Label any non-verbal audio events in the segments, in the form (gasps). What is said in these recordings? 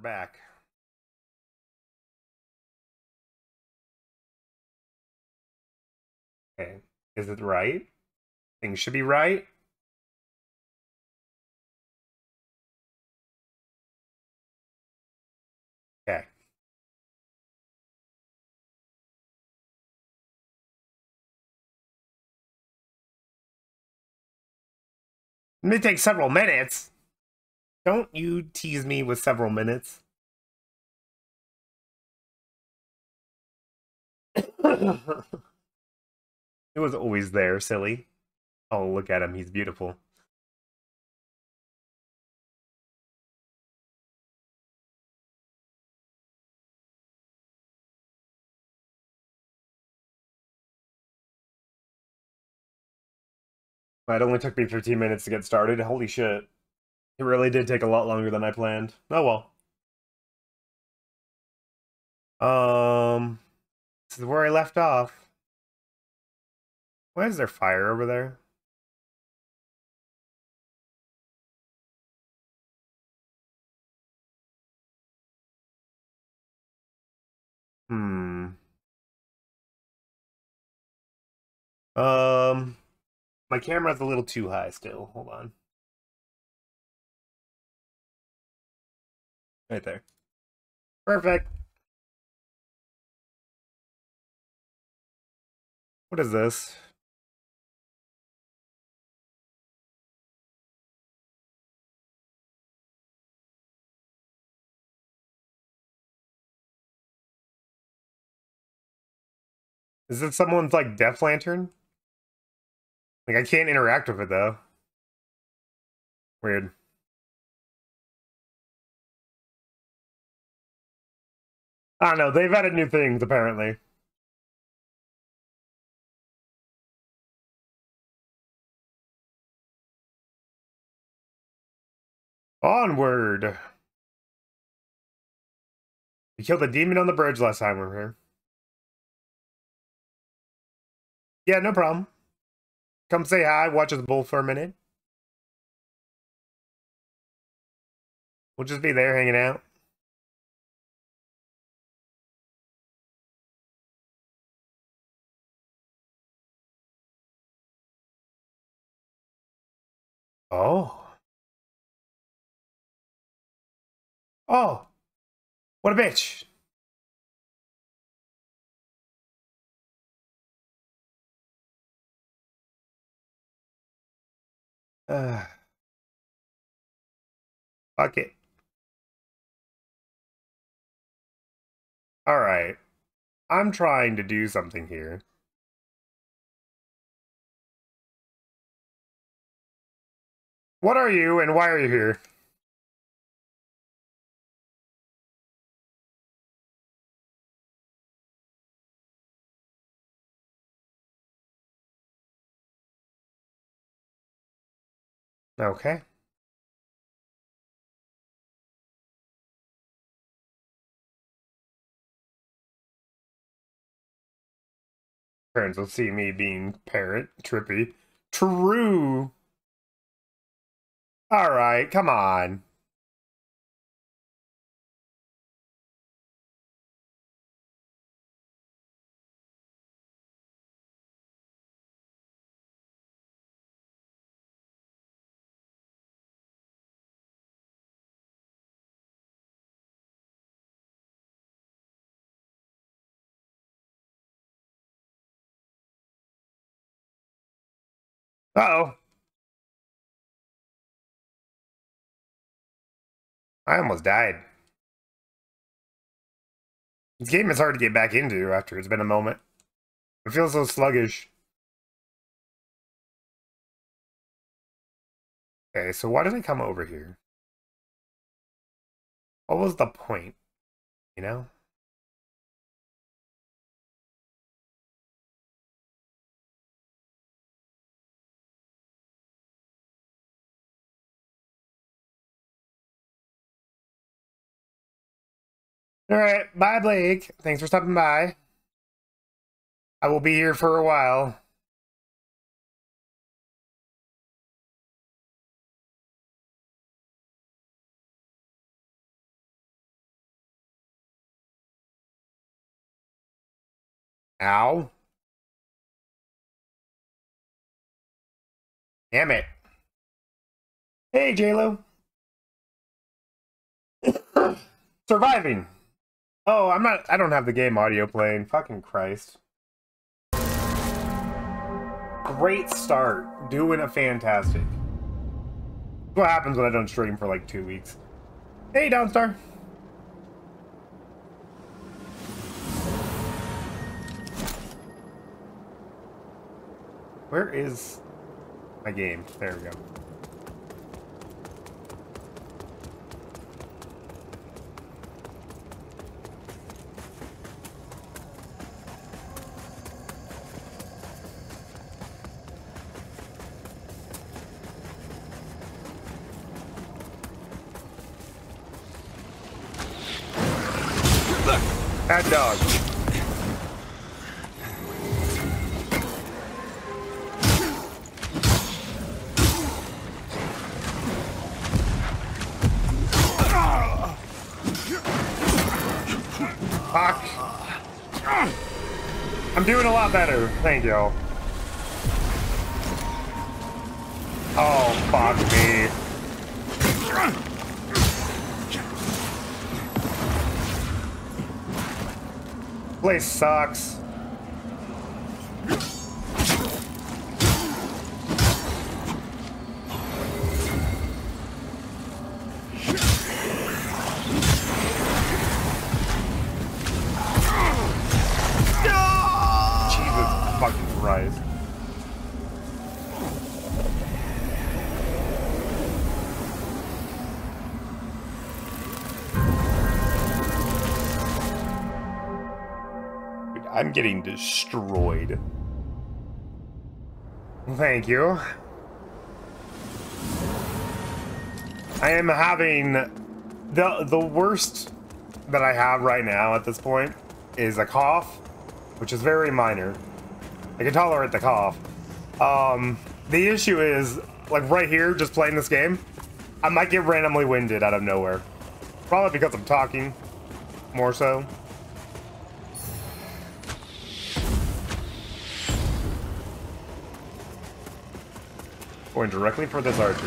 We're back. Okay. Is it right? Things should be right. Okay. It may take several minutes. Don't you tease me with several minutes. (coughs) it was always there, silly. Oh, look at him. He's beautiful. It only took me 15 minutes to get started. Holy shit. It really did take a lot longer than I planned. Oh well. Um, this is where I left off. Why is there fire over there? Hmm. Um, my camera's a little too high still. Hold on. Right there. Perfect. What is this? Is it someone's like Death Lantern? Like I can't interact with it though. Weird. I don't know. They've added new things apparently. Onward. We killed the demon on the bridge last time we were here. Yeah, no problem. Come say hi, watch us bowl for a minute. We'll just be there hanging out. Oh. Oh. What a bitch. Uh, fuck it. Alright. I'm trying to do something here. What are you and why are you here? Okay. Parents will see me being parrot, trippy. True. All right, come on. Uh-oh. I almost died. This game is hard to get back into after it's been a moment. It feels so sluggish. Okay, so why did I come over here? What was the point? You know? All right. Bye, Blake. Thanks for stopping by. I will be here for a while. Ow. Damn it. Hey, JLo. (coughs) Surviving. Oh, I'm not. I don't have the game audio playing. Fucking Christ. Great start. Doing a fantastic. What happens when I don't stream for like two weeks? Hey, Downstar. Where is my game? There we go. Better. Thank you. Oh, fuck me. Place sucks. Getting destroyed. Thank you. I am having the the worst that I have right now at this point is a cough, which is very minor. I can tolerate the cough. Um, the issue is like right here, just playing this game, I might get randomly winded out of nowhere. Probably because I'm talking more so. Going directly for this archer.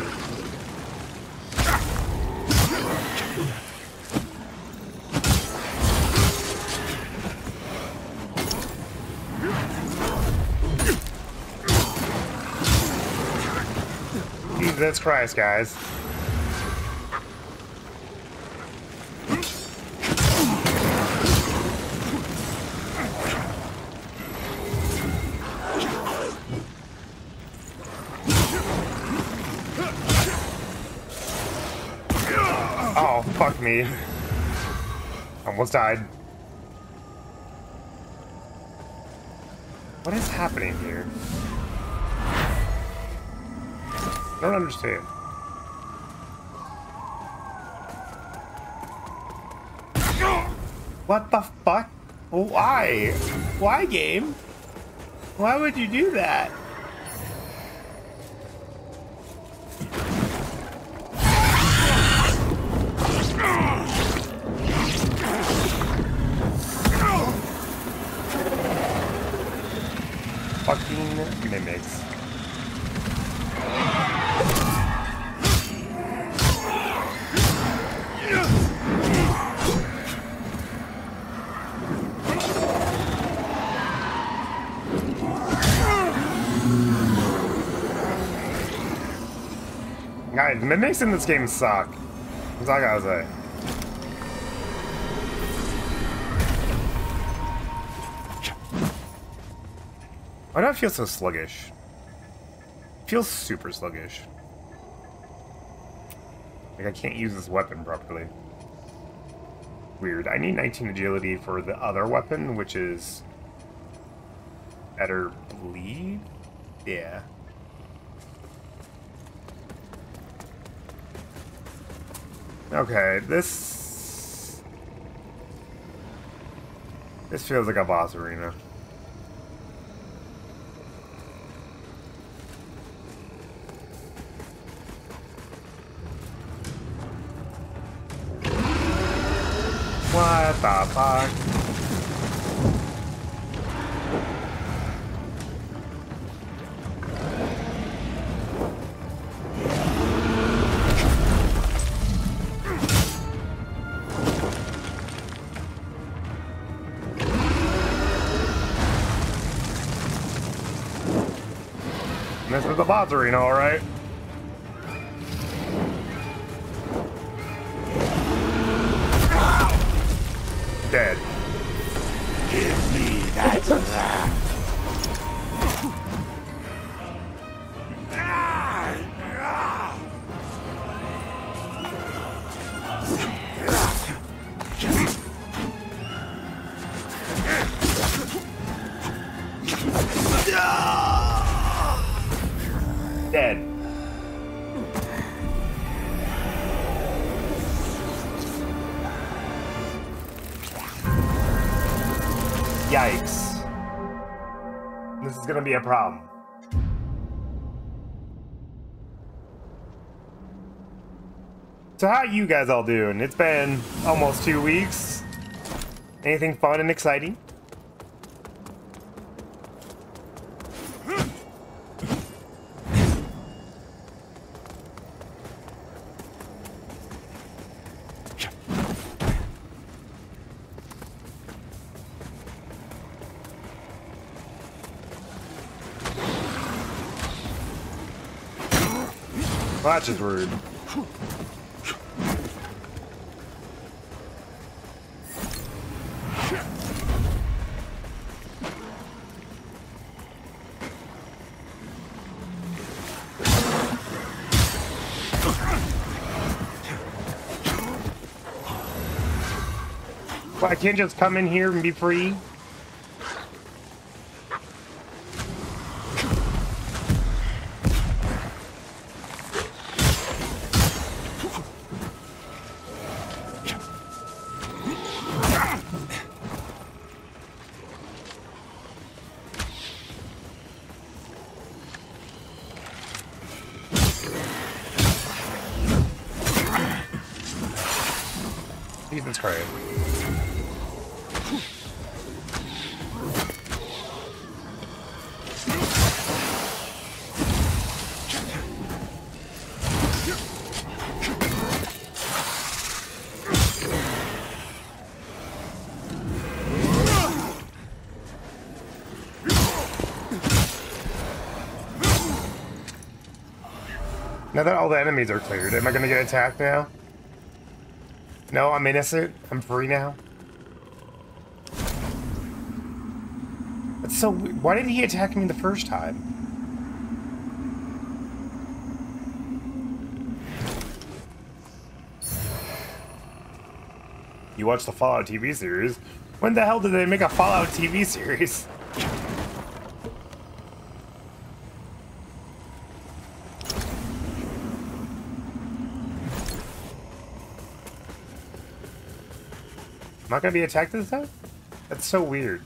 Jesus Christ, guys. Me. Almost died. What is happening here? I don't understand. What the fuck? Why? Why, game? Why would you do that? Mimics in this game suck. That's all I gotta say. Why do I feel so sluggish? feels super sluggish. Like I can't use this weapon properly. Weird. I need 19 agility for the other weapon, which is better bleed? Yeah. Okay, this... This feels like a boss arena. What the fuck? This is the Gonna be a problem. So how you guys all doing? It's been almost two weeks. Anything fun and exciting? That's rude. Well, I can't just come in here and be free. All the enemies are cleared, am I gonna get attacked now? No, I'm innocent. I'm free now. That's so. we- Why did he attack me the first time? You watch the Fallout TV series? When the hell did they make a Fallout TV series? (laughs) I gonna be attacked this time? That's so weird.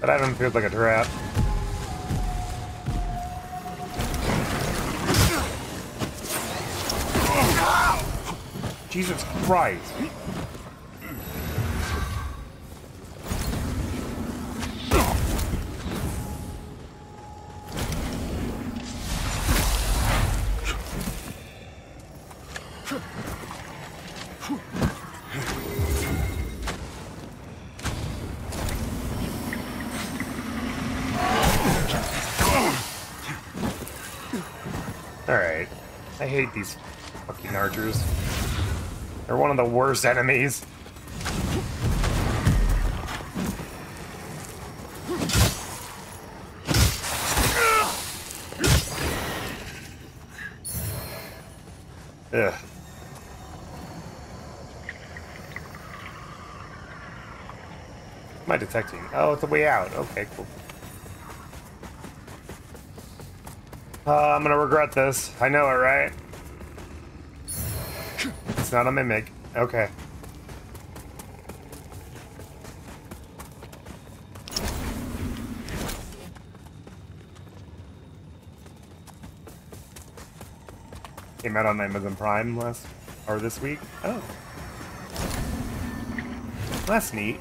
That item feels like a trap. Jesus Christ. Hate these fucking archers. They're one of the worst enemies. Ugh. Am I detecting? Oh, it's a way out. Okay, cool. Uh, I'm gonna regret this. I know it, right? It's not a mimic. Okay. Came out on Amazon Prime last or this week. Oh. That's neat.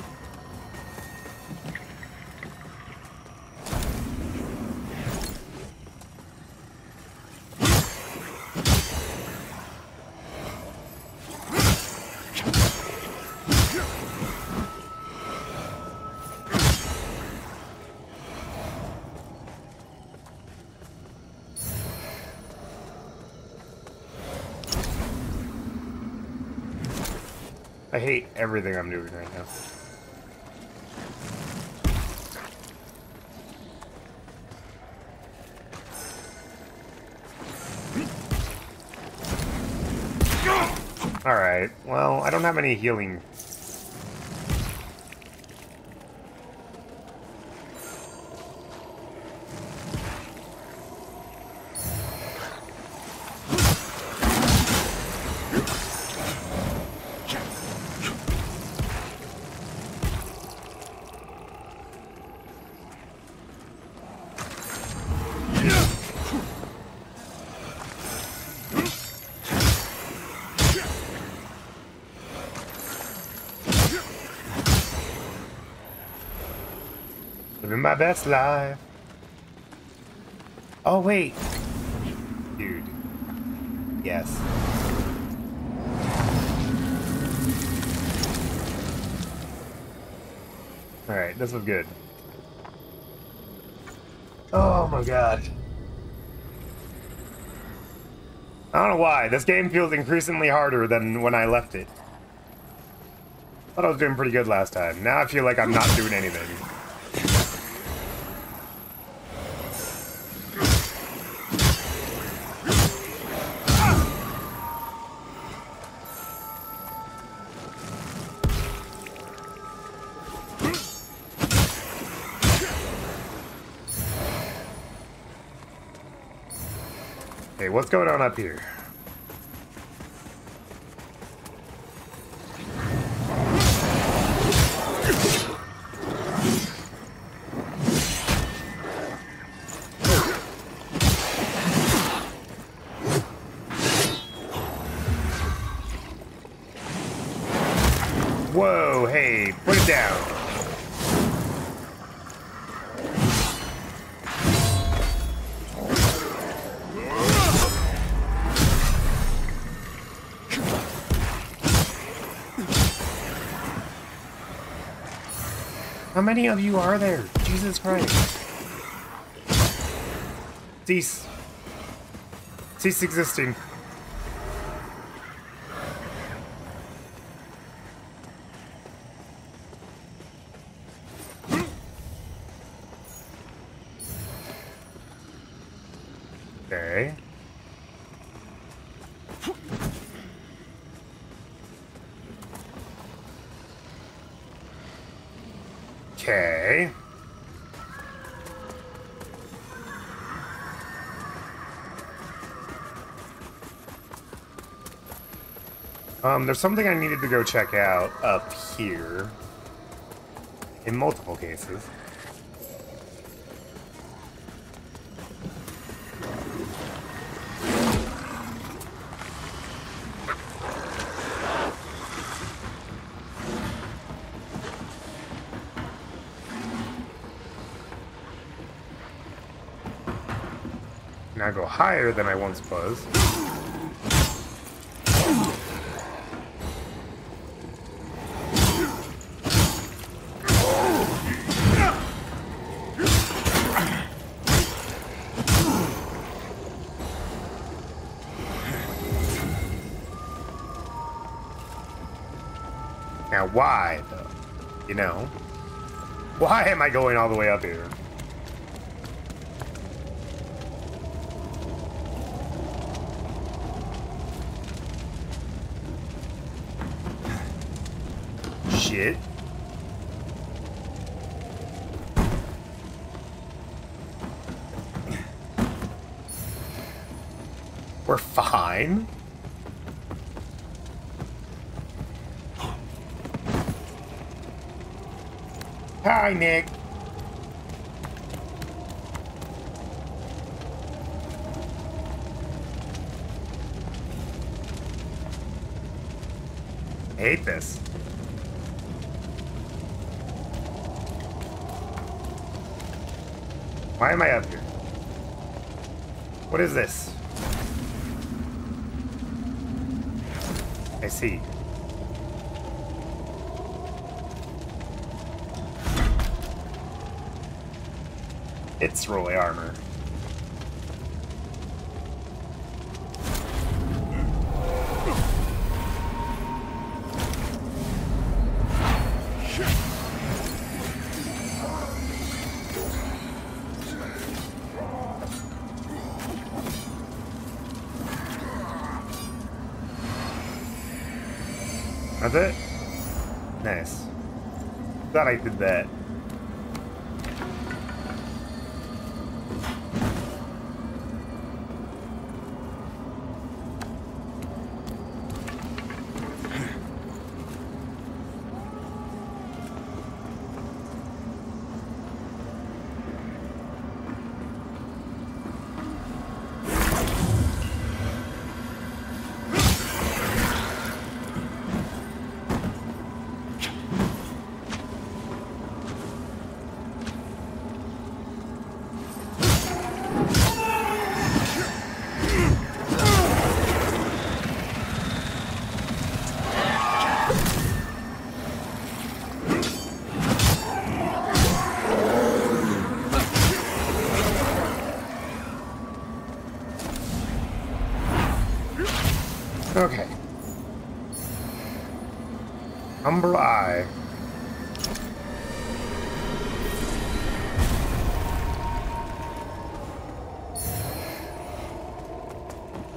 I hate everything I'm doing right now. Alright, well, I don't have any healing. Best life. Oh, wait. Dude. Yes. Alright, this was good. Oh my god. I don't know why. This game feels increasingly harder than when I left it. Thought I was doing pretty good last time. Now I feel like I'm not doing anything. What's going on up here? Many of you are there? Jesus Christ. Cease. Cease existing. Um, there's something I needed to go check out up here. In multiple cases. Now go higher than I once was. You know? Why am I going all the way up here? Shit. We're fine. Hi, Nick. Hate this. Why am I up here? What is this? I see. its Roy armor. That's it? Nice. Thought I did that. Umbral Eye.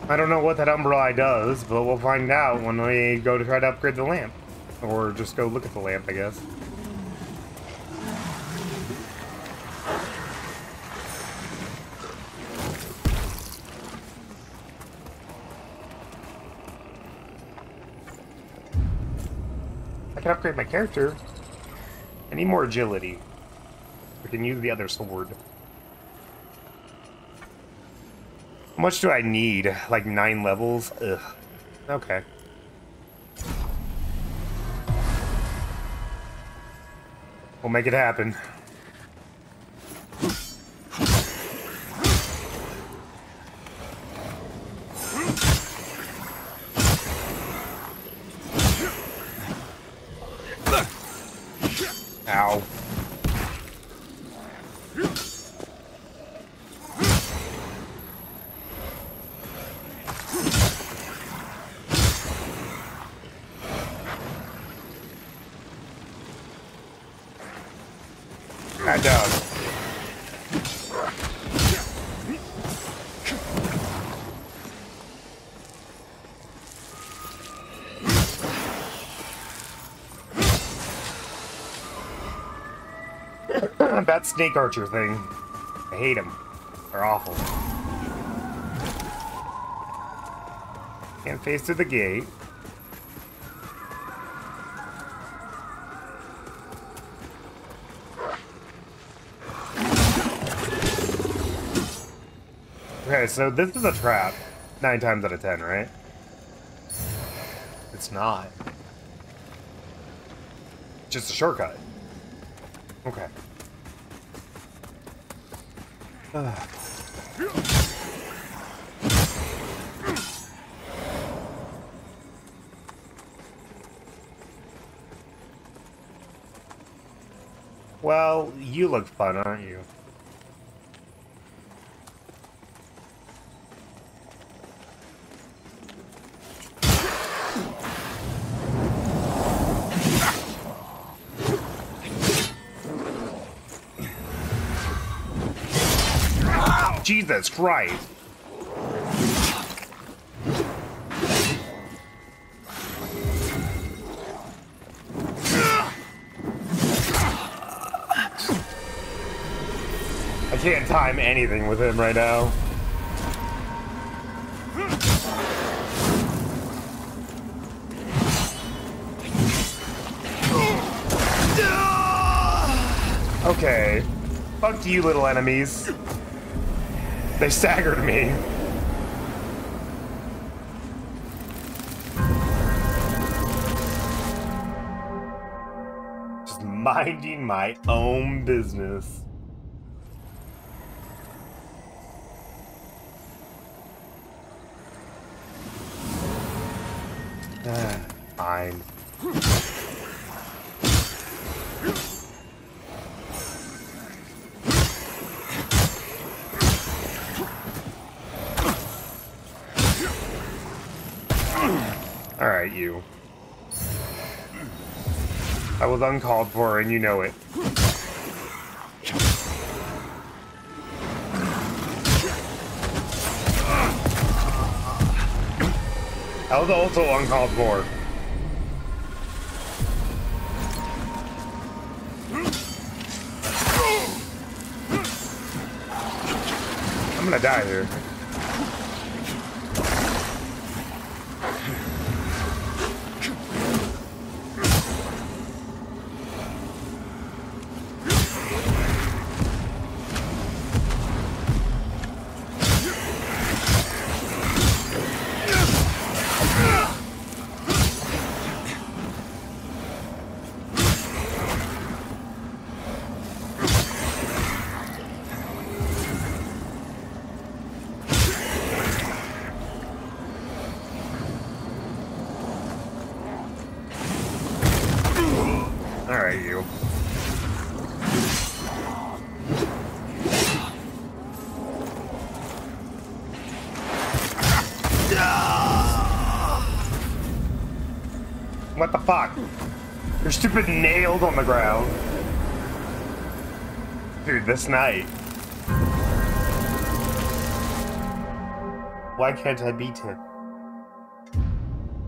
I don't know what that Umbral Eye does, but we'll find out when we go to try to upgrade the lamp. Or just go look at the lamp, I guess. Character. I need more agility. I can use the other sword. How much do I need? Like nine levels? Ugh. Okay. We'll make it happen. That snake archer thing. I hate them. They're awful. Can't face through the gate. Okay, so this is a trap. Nine times out of ten, right? It's not. Just a shortcut. Okay. Well, you look fun, aren't you? Jesus Christ. I can't time anything with him right now. Okay. Fuck you, little enemies. They staggered me. Just minding my own business. uncalled for and you know it. That was also uncalled for. I'm gonna die here. Fuck? You're stupid nailed on the ground. Dude, this night. Why can't I beat him?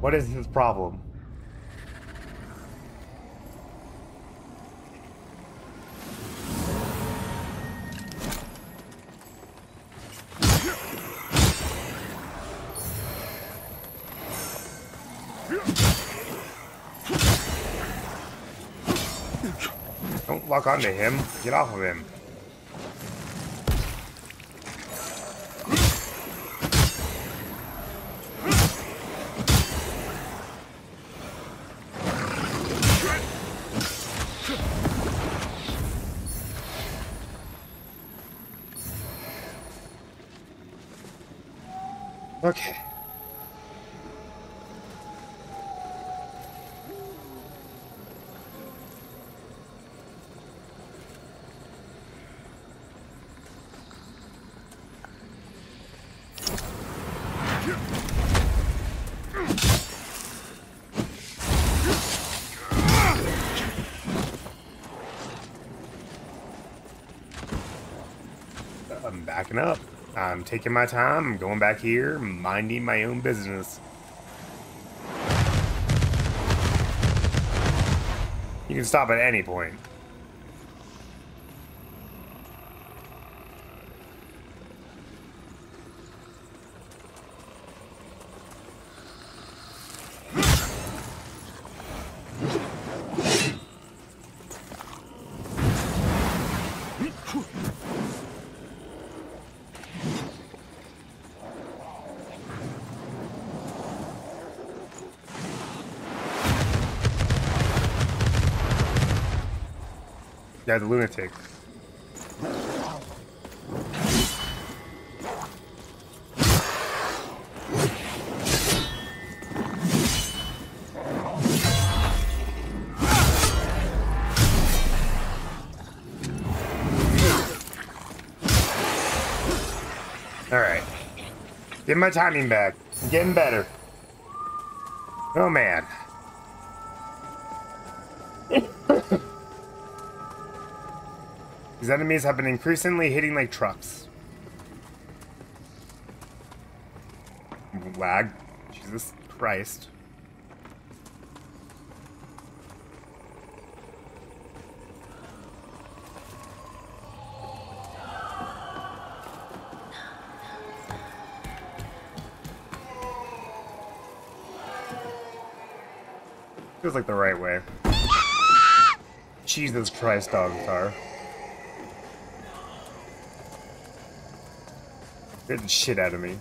What is his problem? Don't lock him. Get off of him. Okay. I'm backing up. I'm taking my time. I'm going back here, minding my own business. You can stop at any point. The lunatic. Alright. Get my timing back. I'm getting better. Oh man. These enemies have been increasingly hitting like trucks. Lag. Jesus Christ. Feels like the right way. Jesus Christ, Dogtar. Get the shit out of me.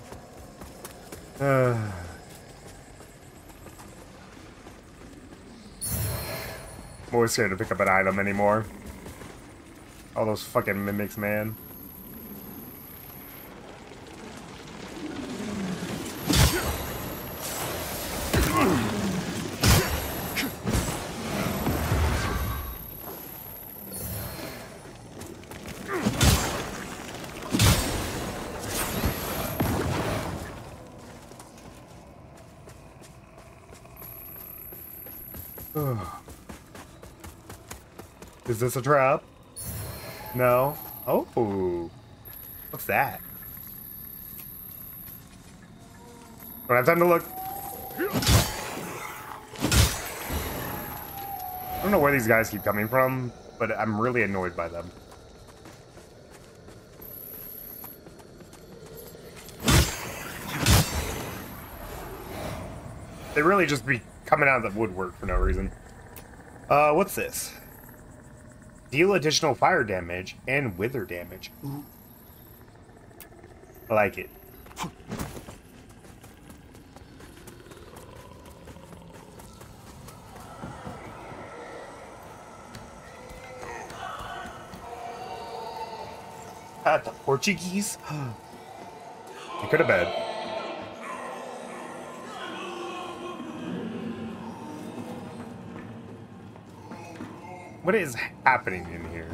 Uh. I'm always scared to pick up an item anymore. All those fucking mimics, man. Is this a trap? No? Oh. What's that? Don't have time to look. I don't know where these guys keep coming from, but I'm really annoyed by them. They really just be coming out of the woodwork for no reason. Uh, what's this? Deal additional fire damage and wither damage. Ooh. I like it. At the Portuguese? (gasps) you could have been. What is happening in here?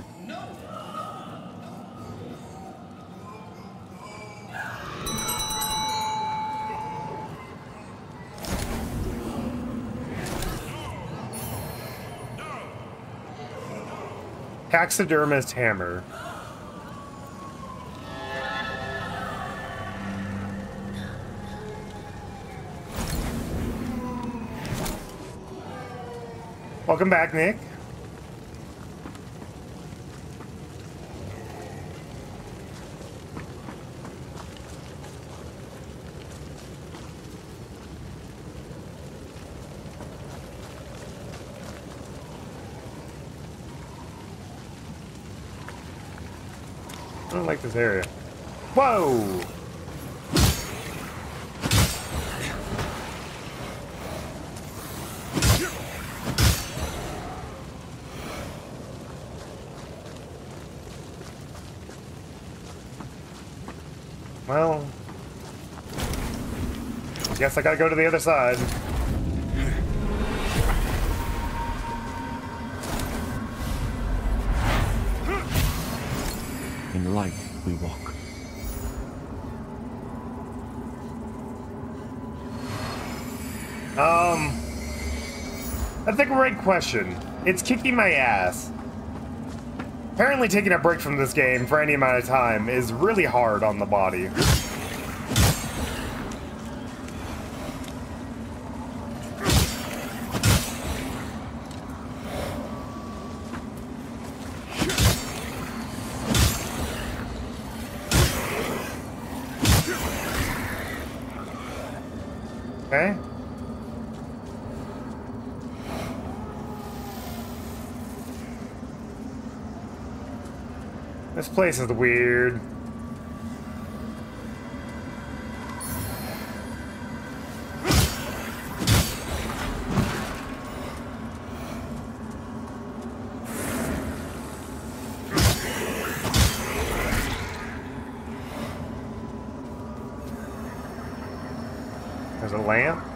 Taxidermist hammer. Welcome back, Nick. I don't this area. Whoa! Well, guess I gotta go to the other side. Question. It's kicking my ass. Apparently taking a break from this game for any amount of time is really hard on the body. Place is weird. There's a lamp.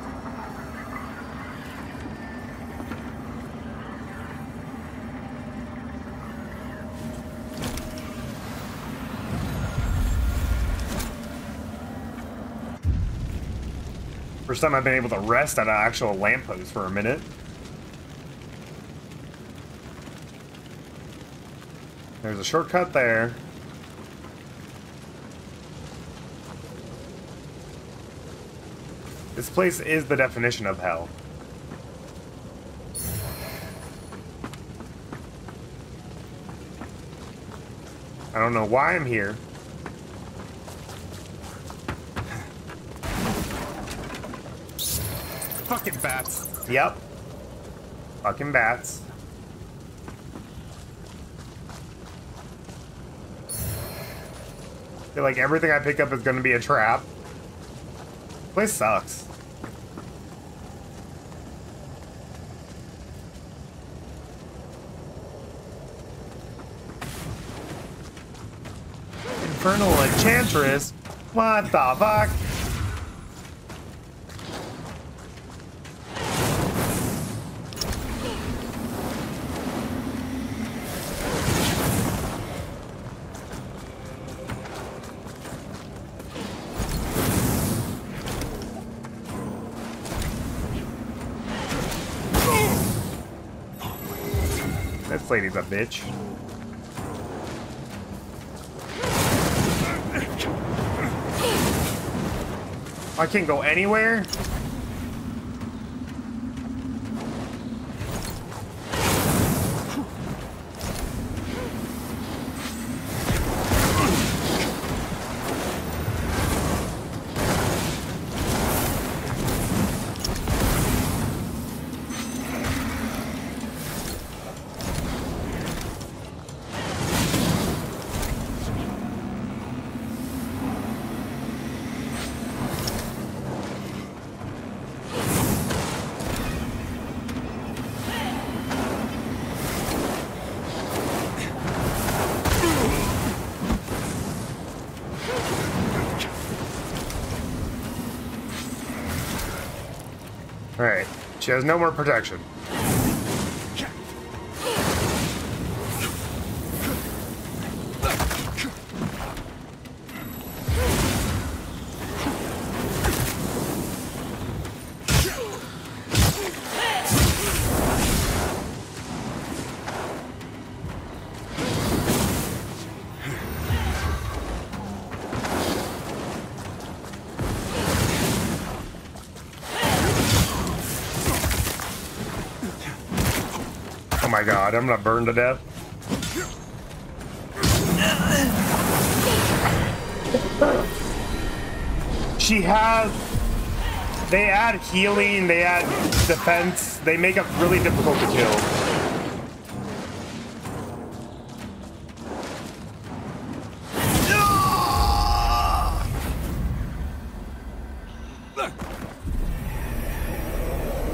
First time I've been able to rest at an actual lamppost for a minute. There's a shortcut there. This place is the definition of hell. I don't know why I'm here. Fucking bats. Yep. Fucking bats. feel like everything I pick up is gonna be a trap. Place sucks. Infernal Enchantress? What the fuck? Lady's a bitch. I can't go anywhere? She has no more protection. God, I'm gonna burn to death. She has. They add healing, they add defense, they make it really difficult to kill.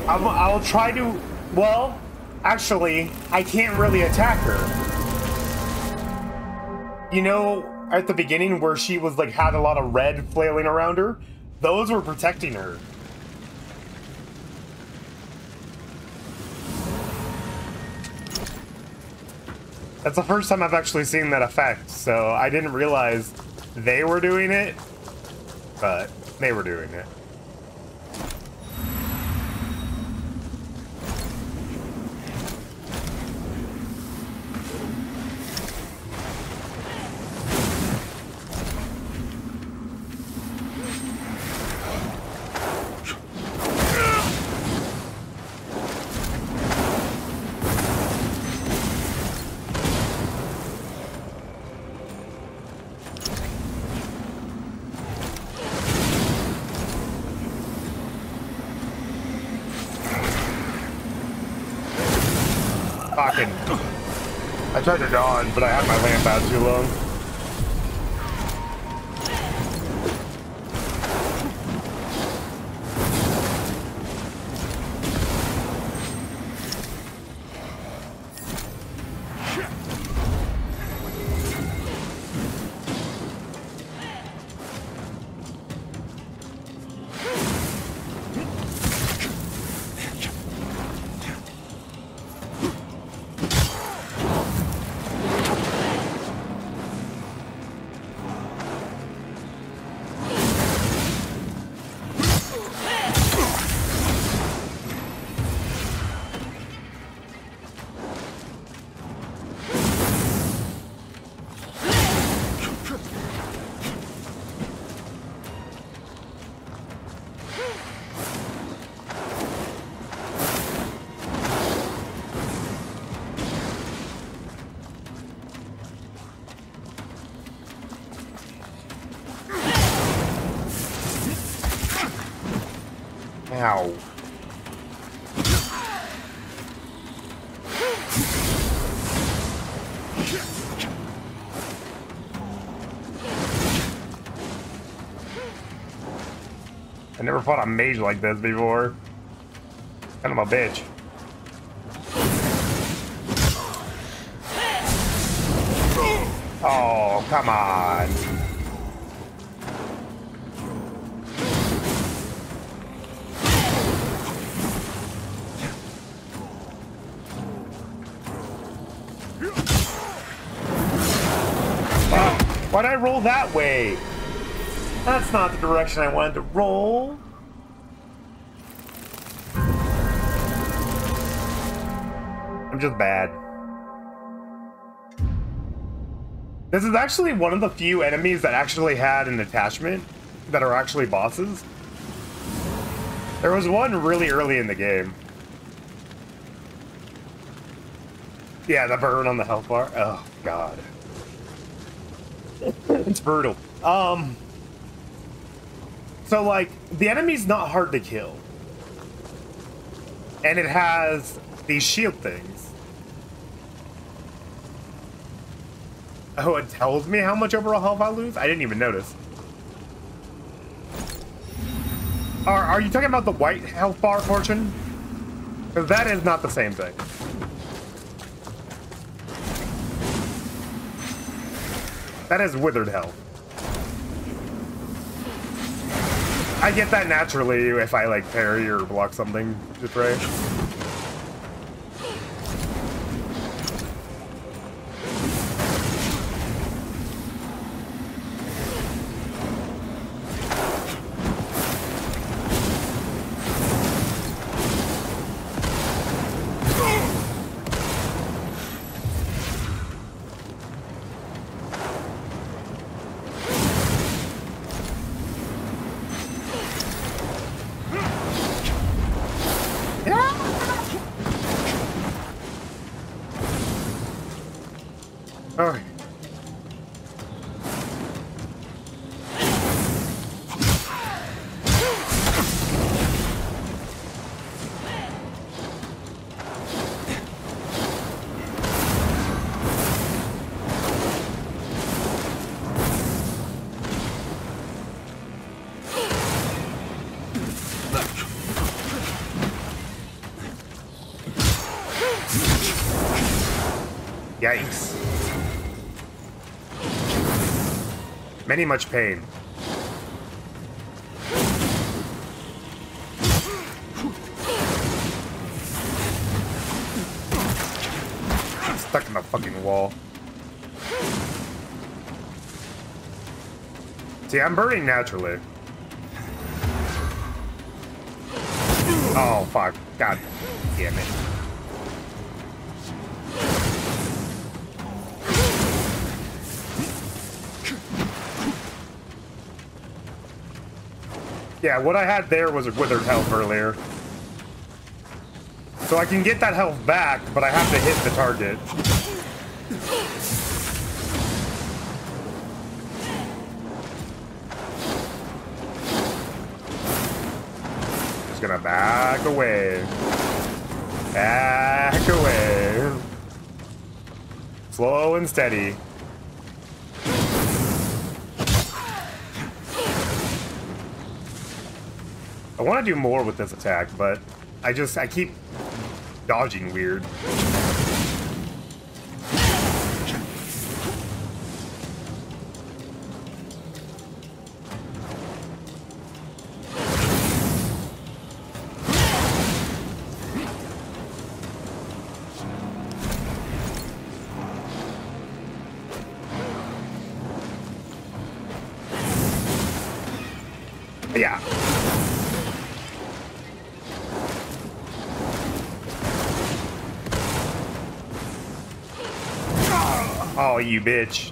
I'll, I'll try to. Well, actually, I can't really attack her. You know, at the beginning where she was like had a lot of red flailing around her, those were protecting her. That's the first time I've actually seen that effect, so I didn't realize they were doing it, but they were doing it. Dawn, but I had my lamp out too long. Never fought a mage like this before. Kind of a bitch. Oh, come on. Why'd I roll that way? That's not the direction I wanted to roll. Just bad. This is actually one of the few enemies that actually had an attachment that are actually bosses. There was one really early in the game. Yeah, the burn on the health bar. Oh, God. (laughs) it's brutal. Um, so like the enemy's not hard to kill, and it has these shield things. Oh, it tells me how much overall health I lose. I didn't even notice. Are Are you talking about the white health bar fortune? Because that is not the same thing. That is withered health. I get that naturally if I like parry or block something with Ray. Many much pain. Stuck in the fucking wall. See, I'm burning naturally. Oh, fuck. God damn it. Yeah, what I had there was a withered health earlier. So I can get that health back, but I have to hit the target. Just gonna back away. Back away. Slow and steady. I want to do more with this attack, but I just, I keep dodging weird. You bitch.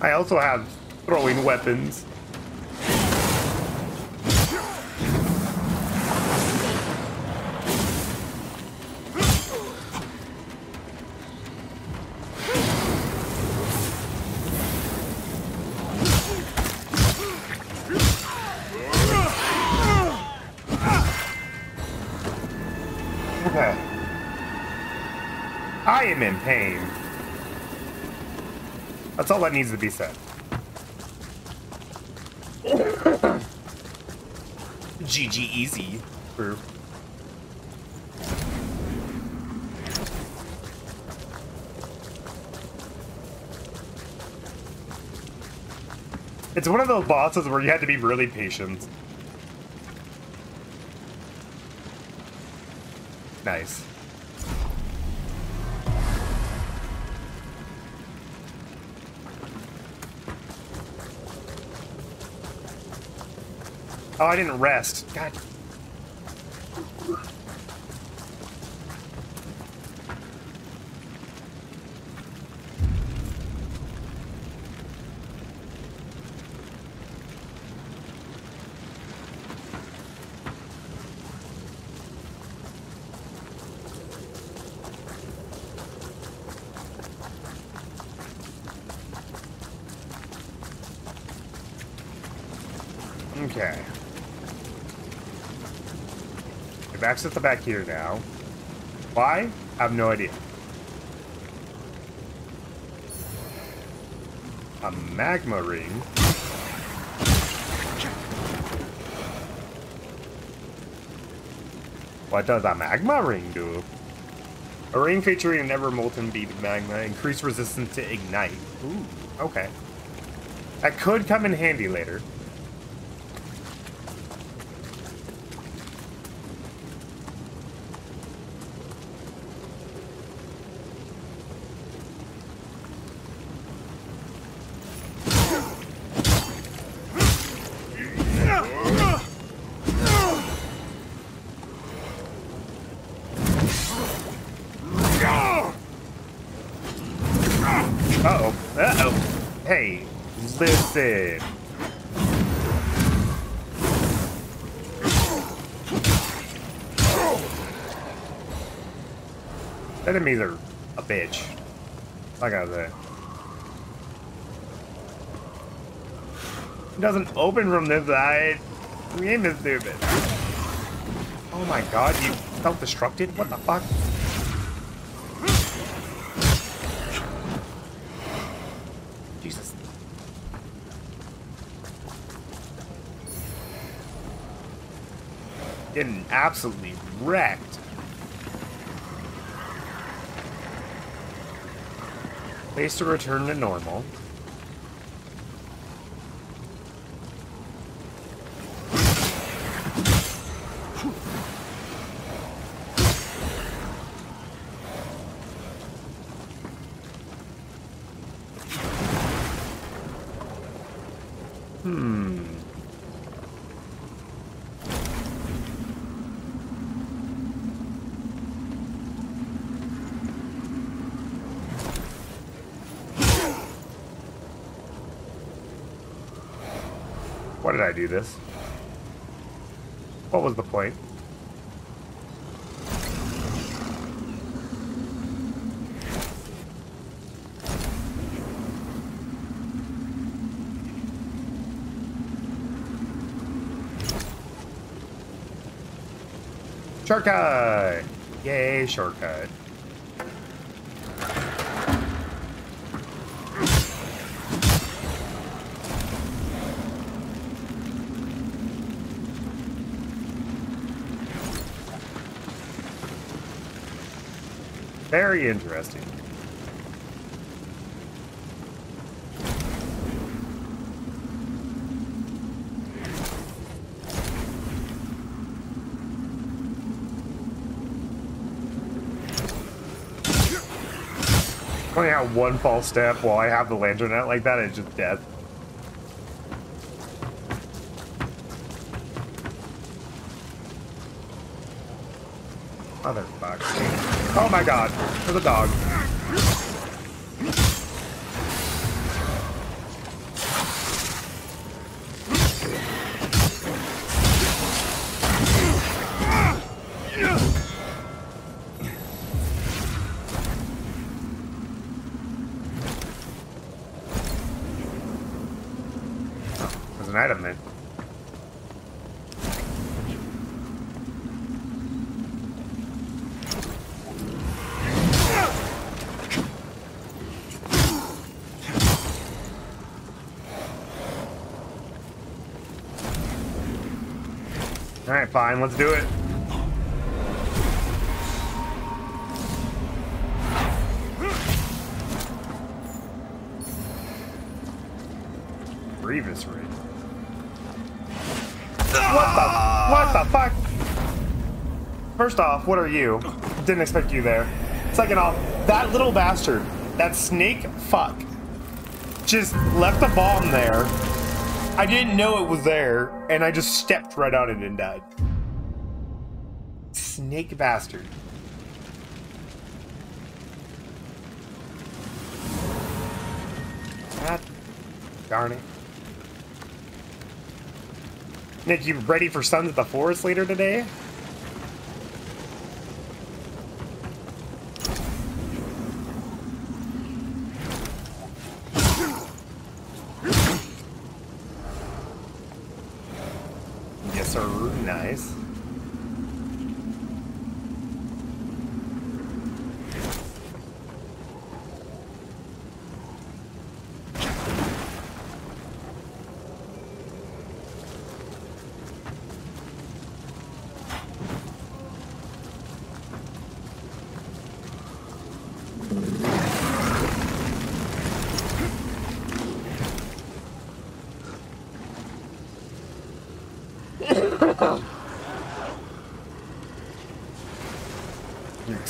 I also have throwing weapons. That needs to be said. GG easy. True. It's one of those bosses where you had to be really patient. Nice. Oh, I didn't rest. God. Okay. Accessed the back here now. Why? I have no idea. A magma ring. What does a magma ring do? A ring featuring an ever molten bead of magma, increased resistance to ignite. Ooh, okay. That could come in handy later. Enemies are a bitch. I gotta say. It doesn't open from this side. The game is stupid. Oh my god, you self-destructed? What the fuck? Jesus. Getting absolutely wrecked. Base to return to normal. Do this? What was the point? Shortcut! Yay, shortcut. Very interesting. Only out one false step while I have the lantern out like that, it's just death. My god, dog. Fine, let's do it. Grievous Ridge. What the? What the fuck? First off, what are you? Didn't expect you there. Second off, that little bastard, that snake fuck, just left a bomb there. I didn't know it was there, and I just stepped right on it and died. Snake bastard. God darn it. Nick, you ready for Sons of the Forest later today? Yes, sir. Nice.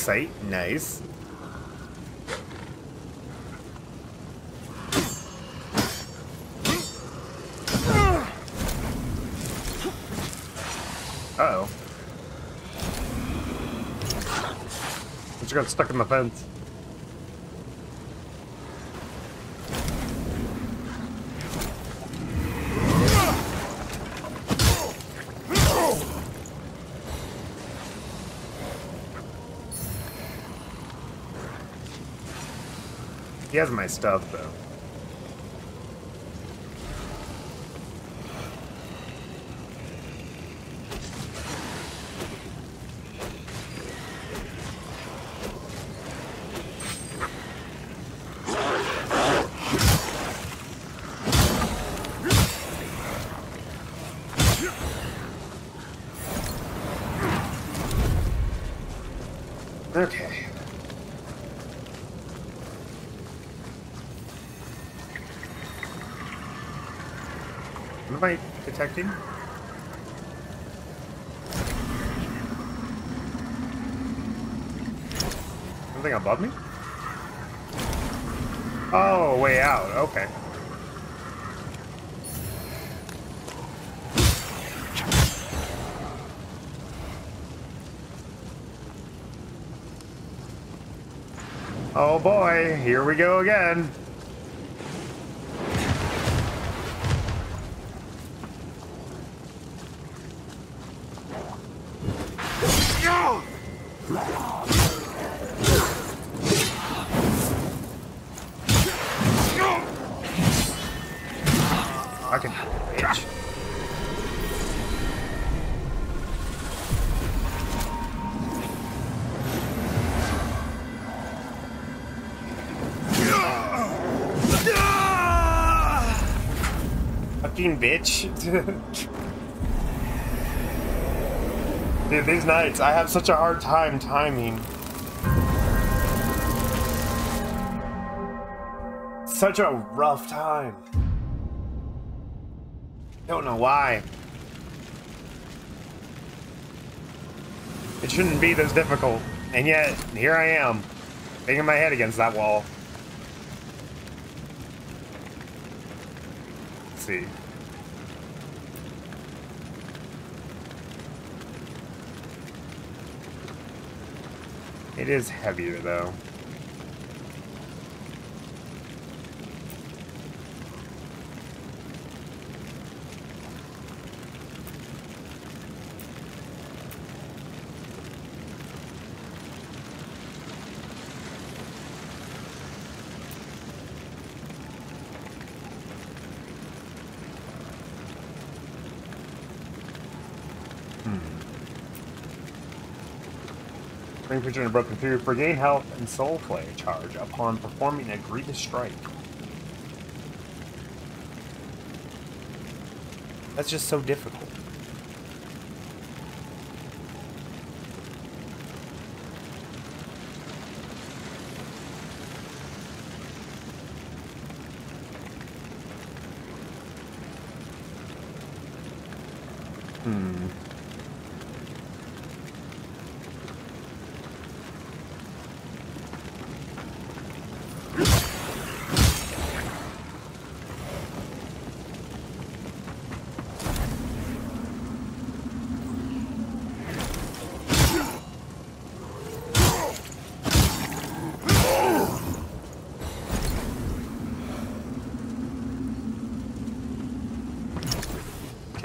Nice. Uh oh. Just got stuck in the fence. Has my stuff, though. Fucking bitch. Dude, these knights, I have such a hard time timing. Such a rough time. Don't know why. It shouldn't be this difficult. And yet, here I am, banging my head against that wall. Let's see. It is heavier, though. Ring creature and broken through for gain health and soul flare charge upon performing a grievous strike. That's just so difficult. Hmm.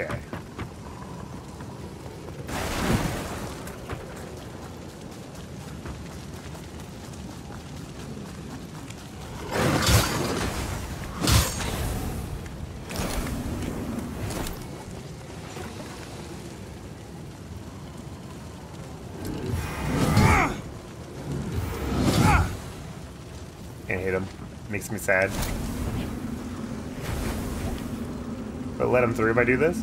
Okay. Can't hit him. Makes me sad. But let him through if I do this?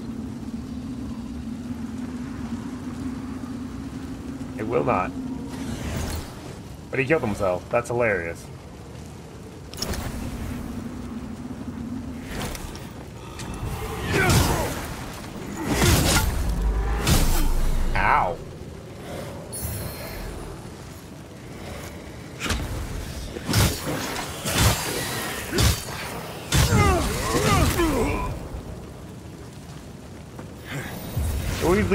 It will not. But he killed himself. That's hilarious.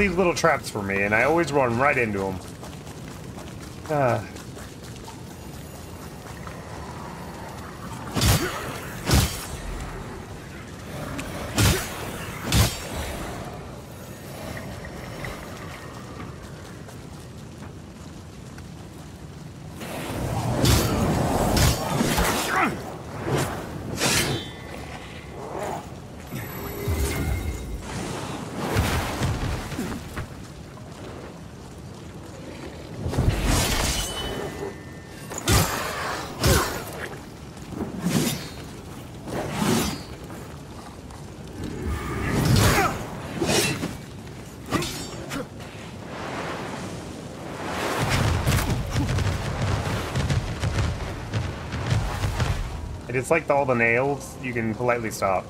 Leave little traps for me, and I always run right into them. Ah. I just like all the nails. You can politely stop.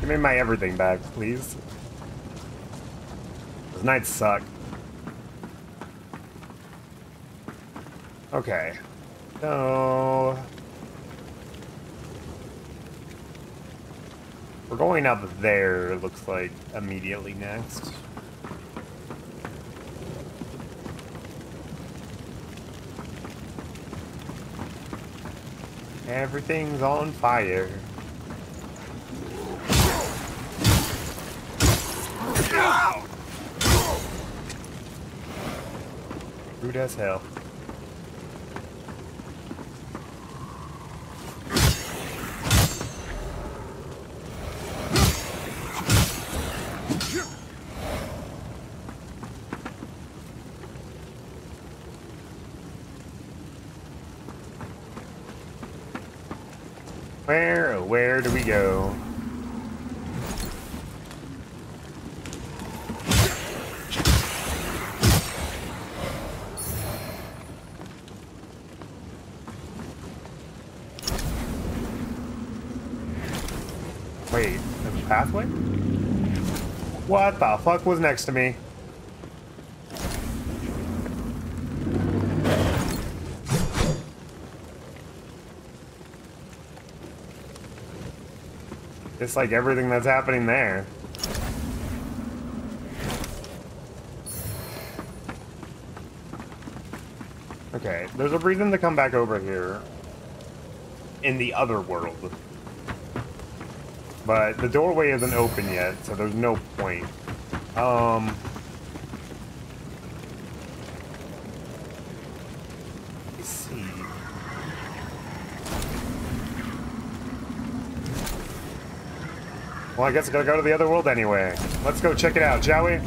Give me my everything back, please. Those knights suck. Okay. So... going up there, looks like, immediately next. Everything's on fire. Rude as hell. Where, oh, where do we go? Wait, there's a pathway? What the fuck was next to me? It's like everything that's happening there. Okay, there's a reason to come back over here in the other world. But the doorway isn't open yet, so there's no point. Um... Well, I guess I gotta go to the other world anyway. Let's go check it out, shall we?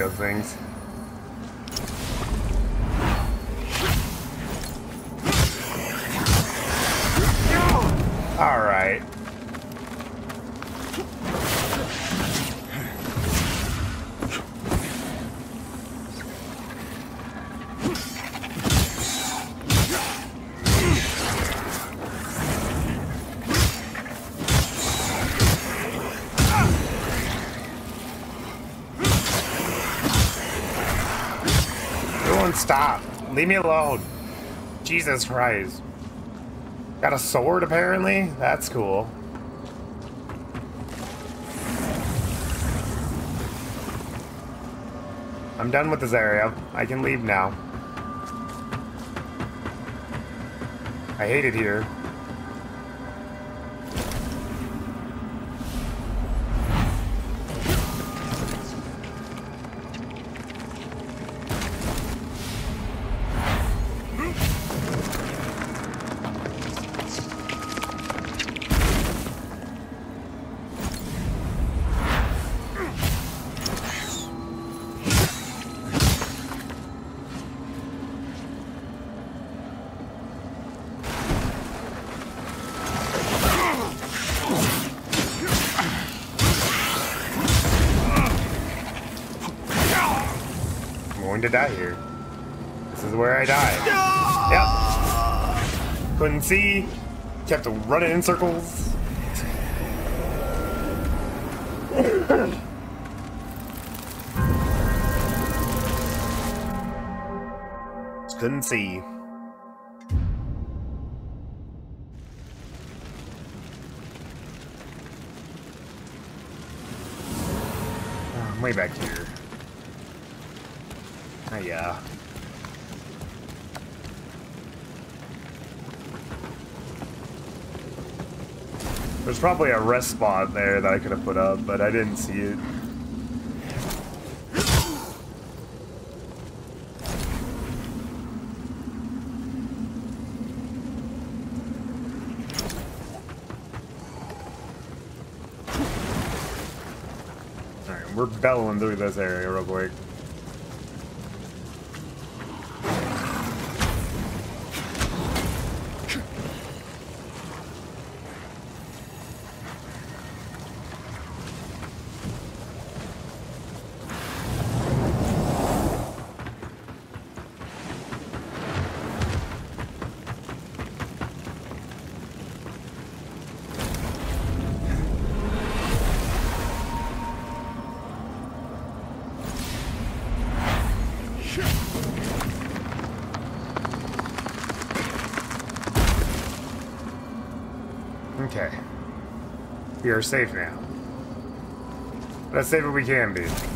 Those things. Stop. Leave me alone. Jesus Christ. Got a sword, apparently? That's cool. I'm done with this area. I can leave now. I hate it here. Yep. Couldn't see. Kept running in circles. Couldn't see. I'm way back here. Ah, yeah. There's probably a rest spot there that I could have put up, but I didn't see it. Alright, we're bellowing through this area real quick. Safe now. Let's save what we can be.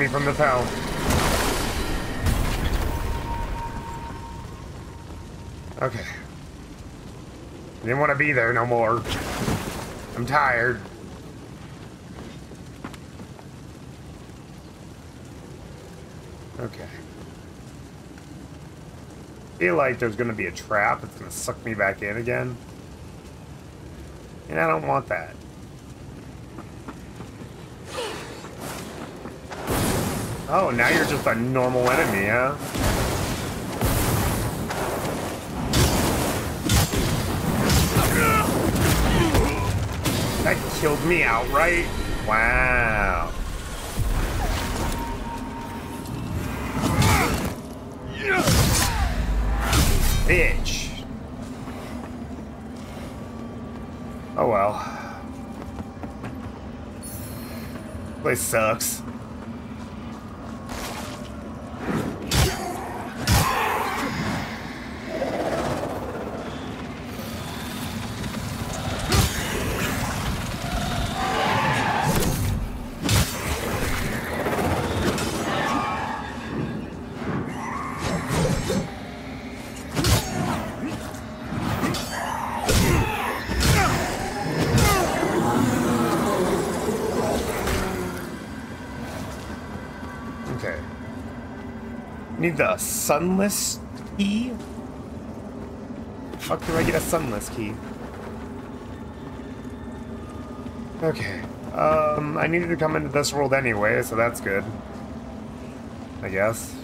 Me from this hell. Okay. Didn't want to be there no more. I'm tired. Okay. Feel like there's gonna be a trap that's gonna suck me back in again. And I don't want that. Oh, now you're just a normal enemy, huh? That killed me outright? Wow. Bitch. Oh well. Place sucks. Okay. Need the sunless key? How do I get a sunless key? Okay. Um, I needed to come into this world anyway, so that's good. I guess.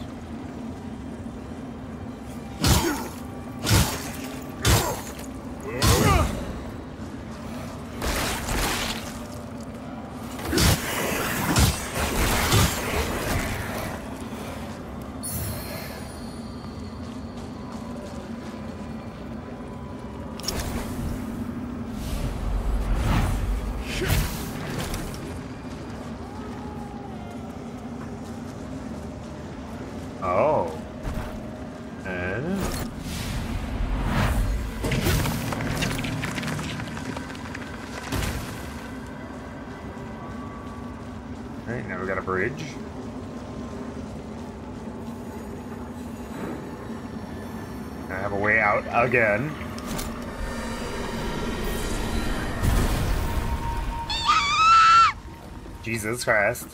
Again. Jesus Christ.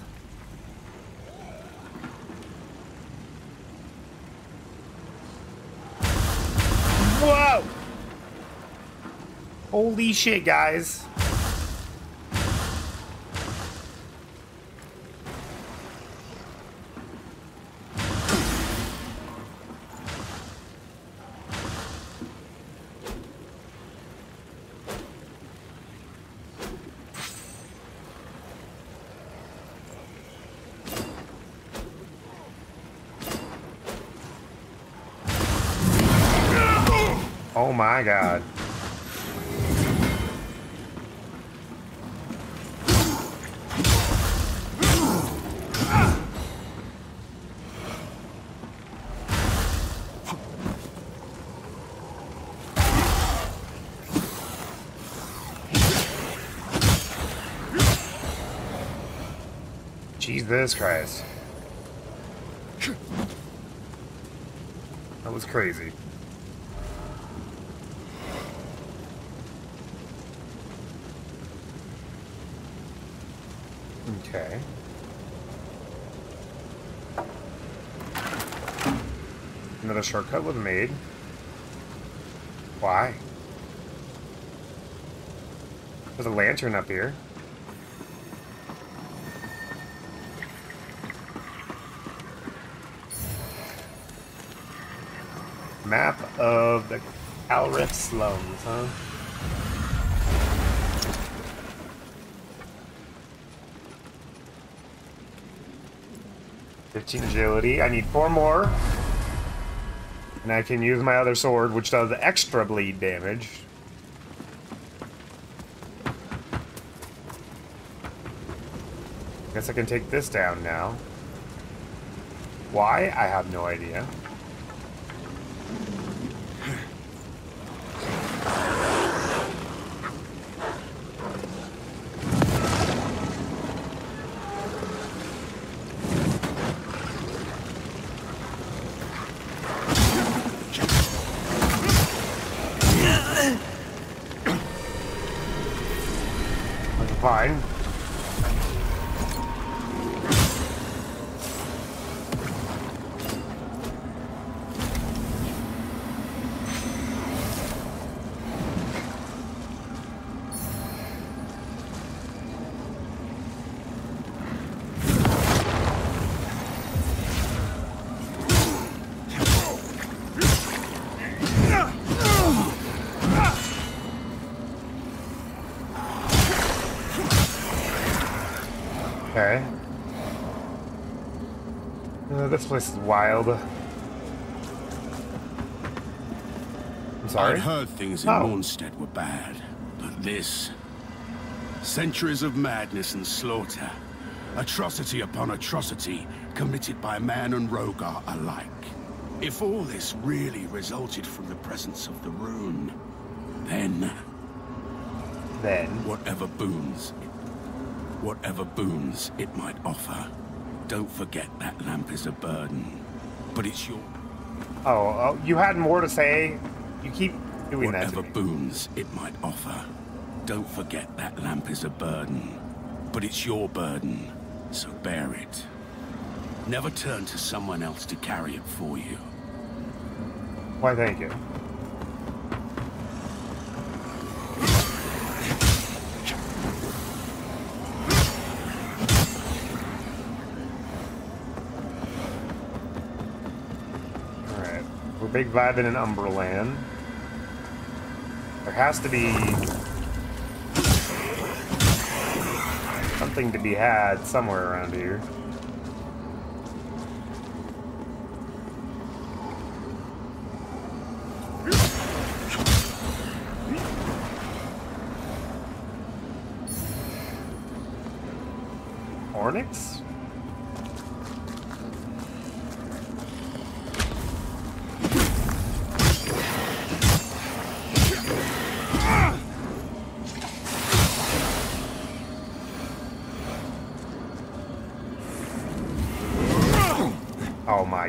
Whoa! Holy shit, guys. Oh my god. Jesus Christ. That was crazy. Okay. Shortcut was made. Why? There's a lantern up here. Map of the Calrath slums, huh? Fifteen agility. I need four more. And I can use my other sword, which does extra bleed damage. Guess I can take this down now. Why? I have no idea. Wild. I'm I'd heard things in Oh. Mournstead were bad, but This. Centuries of madness and slaughter. Atrocity upon atrocity committed by man and Rhogar alike. If all this really resulted from the presence of the rune, then Then. whatever boons, whatever boons it might offer, don't forget that lamp is a burden. But it's your Oh, oh, you had more to say? You keep doing that whatever boons it might offer. Don't forget that lamp is a burden. But it's your burden, so bear it. Never turn to someone else to carry it for you. Why, thank you. Alright. We're big vibing in an Umberland. There has to be something to be had somewhere around here.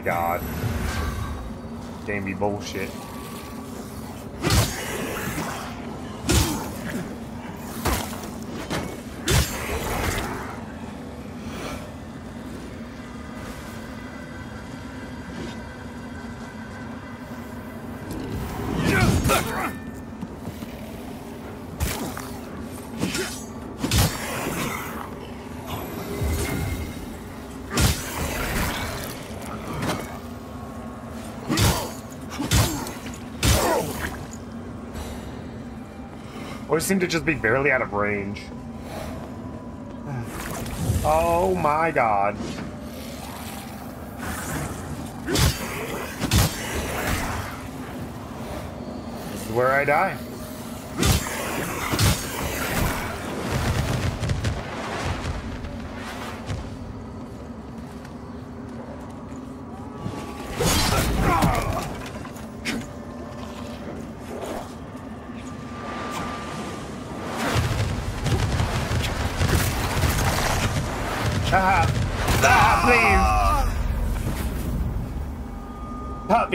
God. Game be bullshit. Always seem to just be barely out of range. Oh my god. This is where I die.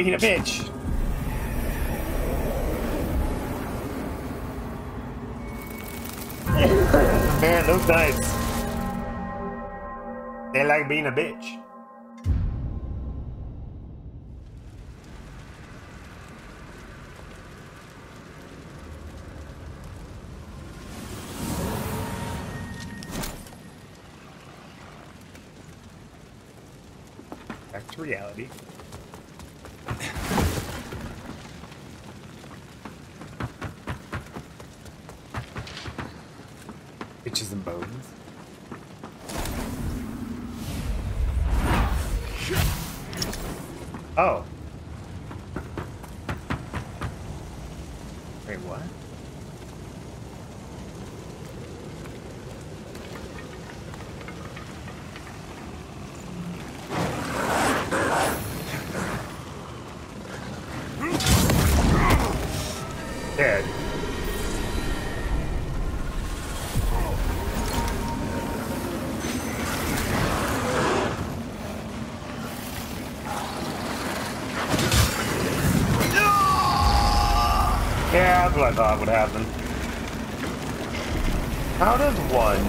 Being a bitch. (laughs) Man, those dice. They like being a bitch. Thought would happen. How does one...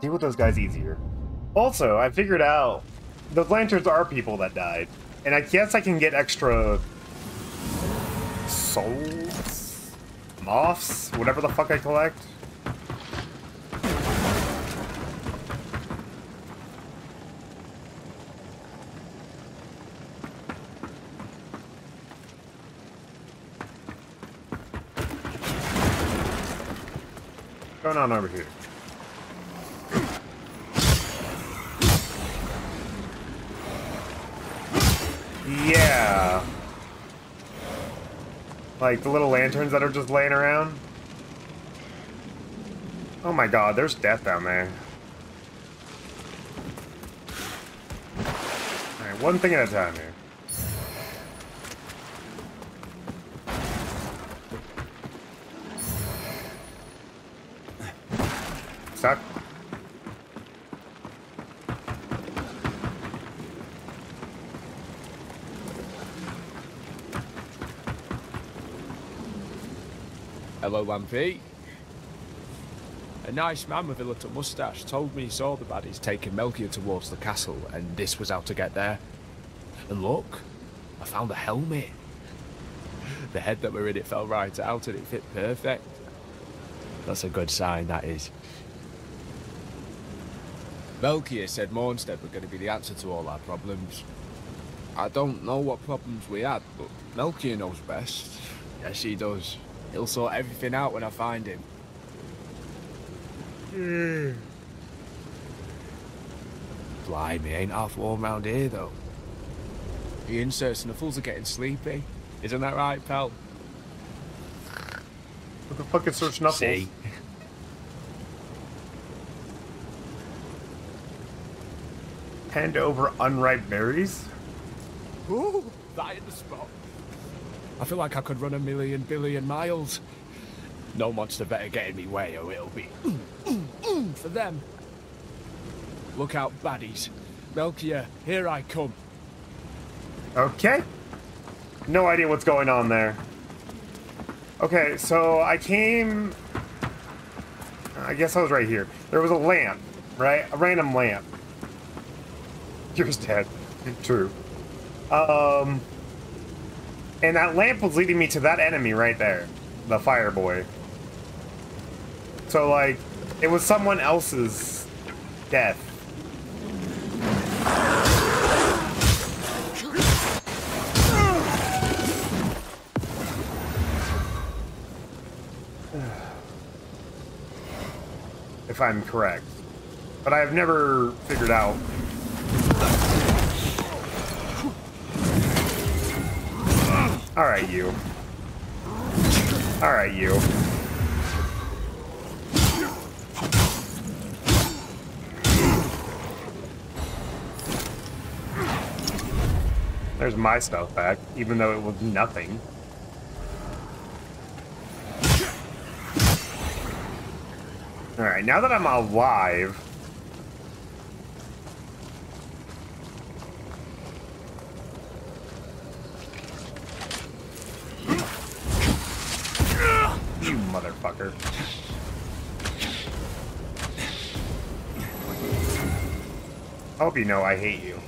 deal with those guys easier. Also, I figured out those lanterns are people that died. And I guess I can get extra souls? Moths? Whatever the fuck I collect. On over here? Yeah. Like the little lanterns that are just laying around. Oh my god, there's death down there. Alright, one thing at a time here. Hello, Lampy. A nice man with a little moustache told me he saw the baddies taking Melchior towards the castle, and this was how to get there. And look, I found a helmet. The head that were in it fell right out and it fit perfect. That's a good sign, that is. Melchior said Mournstead were going to be the answer to all our problems. I don't know what problems we had, but Melchior knows best. Yes, he does. He'll sort everything out when I find him. Hmm. Blimey, ain't half warm round here, though. The inserts and the fools are getting sleepy. Isn't that right, pal? What the fuck is Sir Snuffles? See? Hand over unripe berries? Ooh, that in the spot. I feel like I could run a million billion miles. No monster better get in me way or it'll be (clears throat) for them. Look out, baddies. Melchior, here I come. Okay. No idea what's going on there. Okay, so I came... I guess I was right here. There was a lamp, right? A random lamp. (laughs) Yours dead. True. Um... And that lamp was leading me to that enemy right there. The fire boy. So, like, it was someone else's death. (sighs) if I'm correct. But I have never figured out. Alright, you. Alright, you. There's my stuff back, even though it was nothing. Alright, now that I'm alive... You motherfucker. I hope you know I hate you.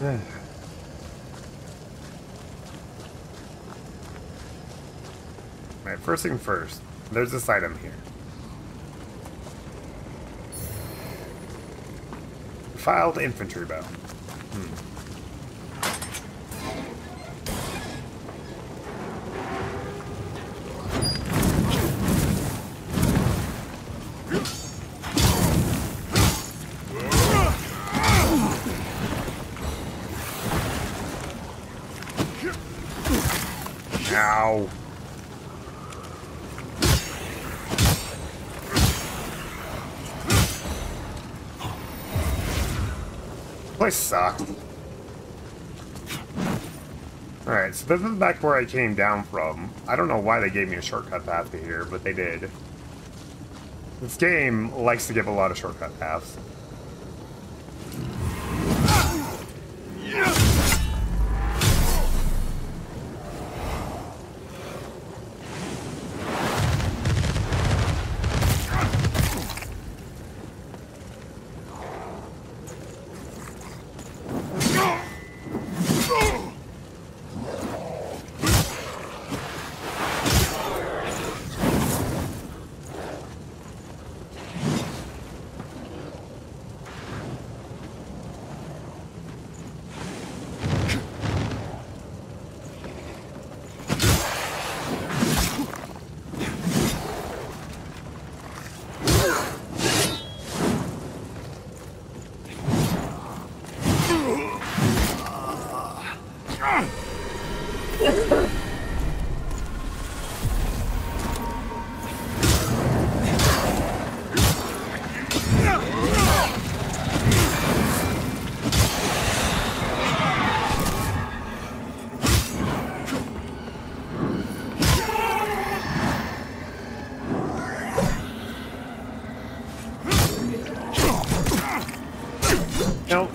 (sighs) Alright, first thing first. There's this item here. Filed infantry bow. Hmm. Place sucked. Alright, so this is back where I came down from. I don't know why they gave me a shortcut path to here, but they did. This game likes to give a lot of shortcut paths.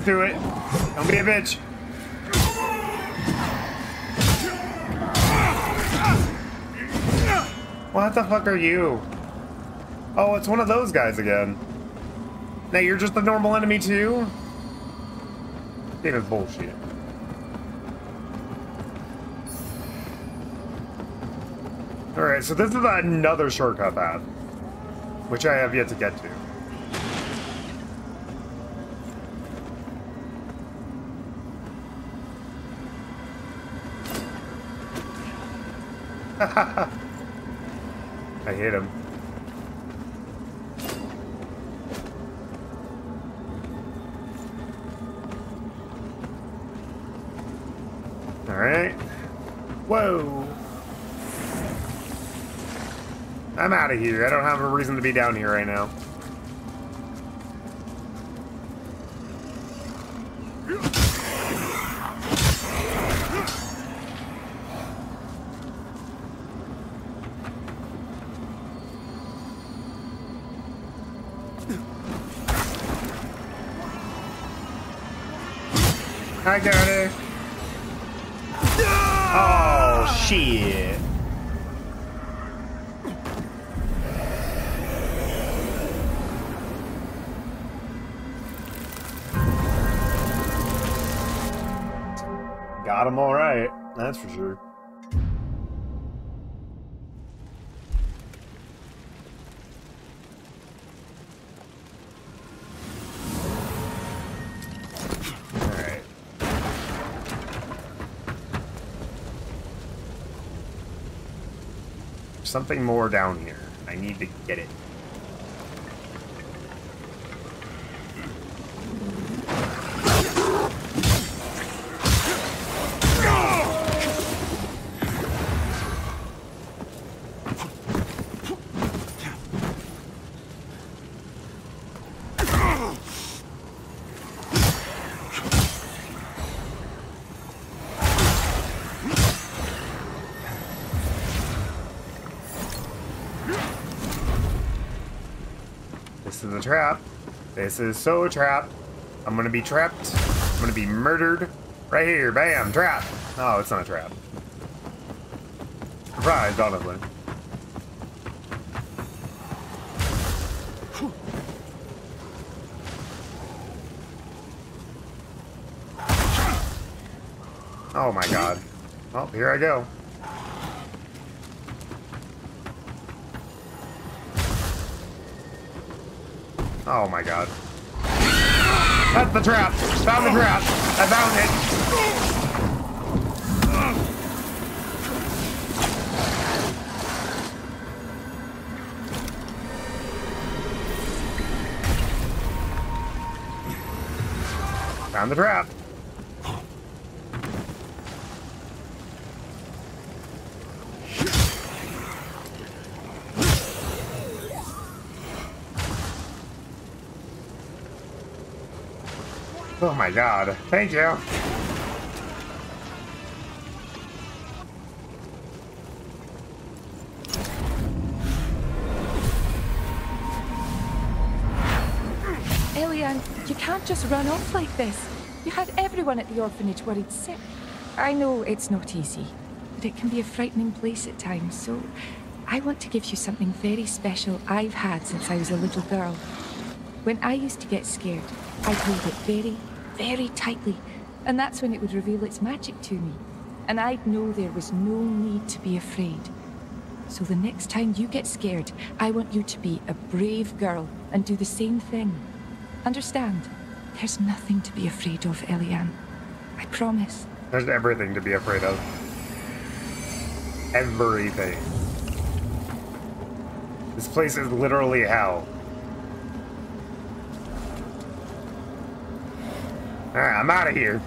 Do it. Don't be a bitch. What the fuck are you? Oh, it's one of those guys again. Now you're just a normal enemy too? Game is bullshit. Alright, so this is another shortcut path. Which I have yet to get to. (laughs) I hit him. Alright. Whoa. I'm out of here. I don't have a reason to be down here right now. Something more down here. I need to get it. Is a trap. This is so a trap. I'm gonna be trapped. I'm gonna be murdered. Right here. Bam. Trap. Oh, it's not a trap. Surprised, honestly. Oh my god. Well, here I go. Oh my god. That's the trap! Found the trap! I found it! Found the trap. Oh my god. Thank you. Elian, you can't just run off like this. You had everyone at the orphanage worried sick. I know it's not easy, but it can be a frightening place at times, so I want to give you something very special I've had since I was a little girl. When I used to get scared, I'd hold it very, very tightly, and that's when it would reveal its magic to me. And I'd know there was no need to be afraid. So the next time you get scared, I want you to be a brave girl and do the same thing. Understand? There's nothing to be afraid of, Eliane. I promise. There's everything to be afraid of. Everything. This place is literally hell. Alright, I'm out of here.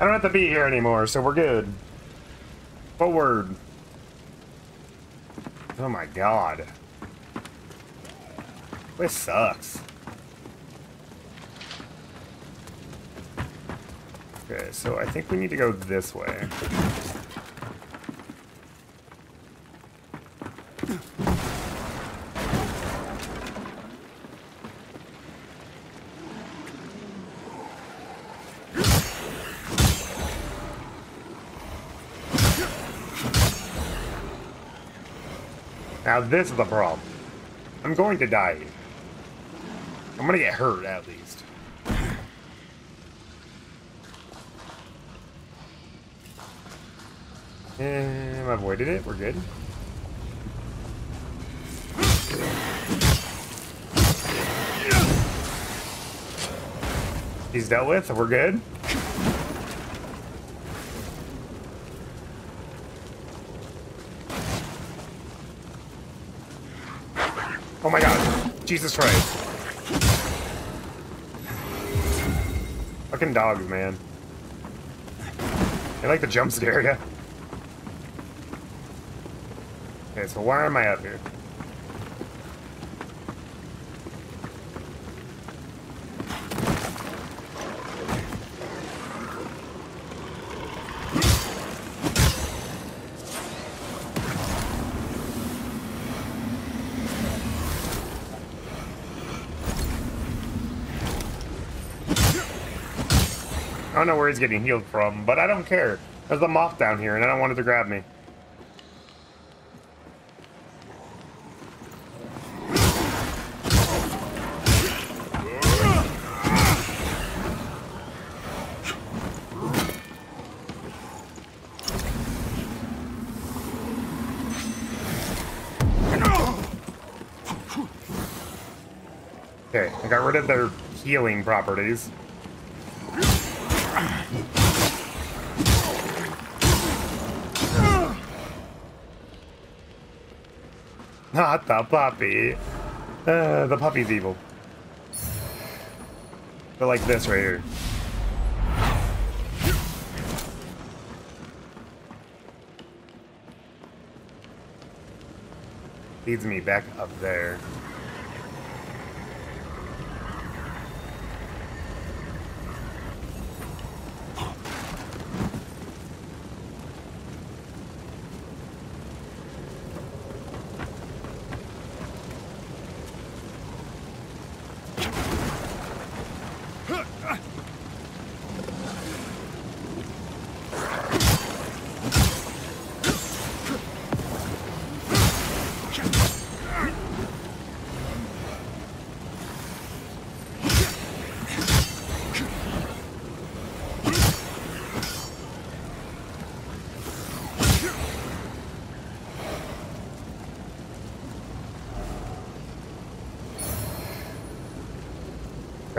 I don't have to be here anymore, so we're good. Forward. Oh my god. This sucks. Okay, so I think we need to go this way. Now this is the problem. I'm going to die. I'm gonna get hurt at least. Eh, I avoided it. We're good. He's dealt with. We're good. Oh my god. Jesus Christ. Fucking dogs, man. They like the jump scare ya. Okay, so why am I up here? I don't know where he's getting healed from, but I don't care. There's a moth down here, and I don't want it to grab me. Healing properties. Not the puppy. Uh, the puppy's evil. But like this right here. Leads me back up there.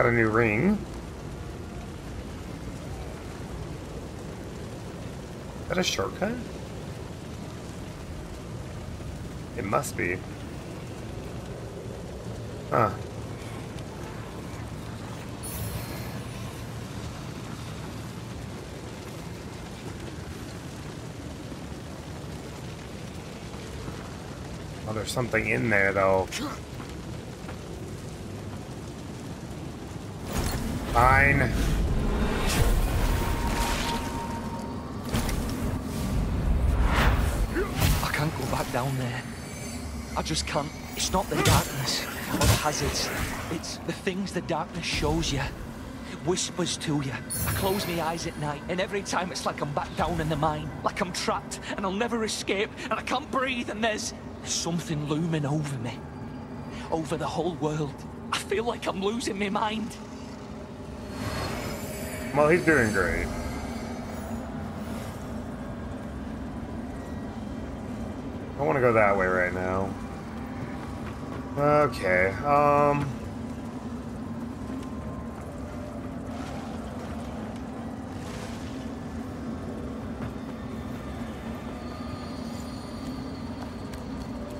A new ring. Is that a shortcut? It must be. Huh. Oh, there's something in there, though. Fine. I can't go back down there. I just can't. It's not the darkness or the hazards. It's the things the darkness shows you. Whispers to you. I close my eyes at night, and every time it's like I'm back down in the mine. Like I'm trapped, and I'll never escape, and I can't breathe, and there's something looming over me. Over the whole world. I feel like I'm losing my mind. Well, he's doing great. I want to go that way right now. Okay, um...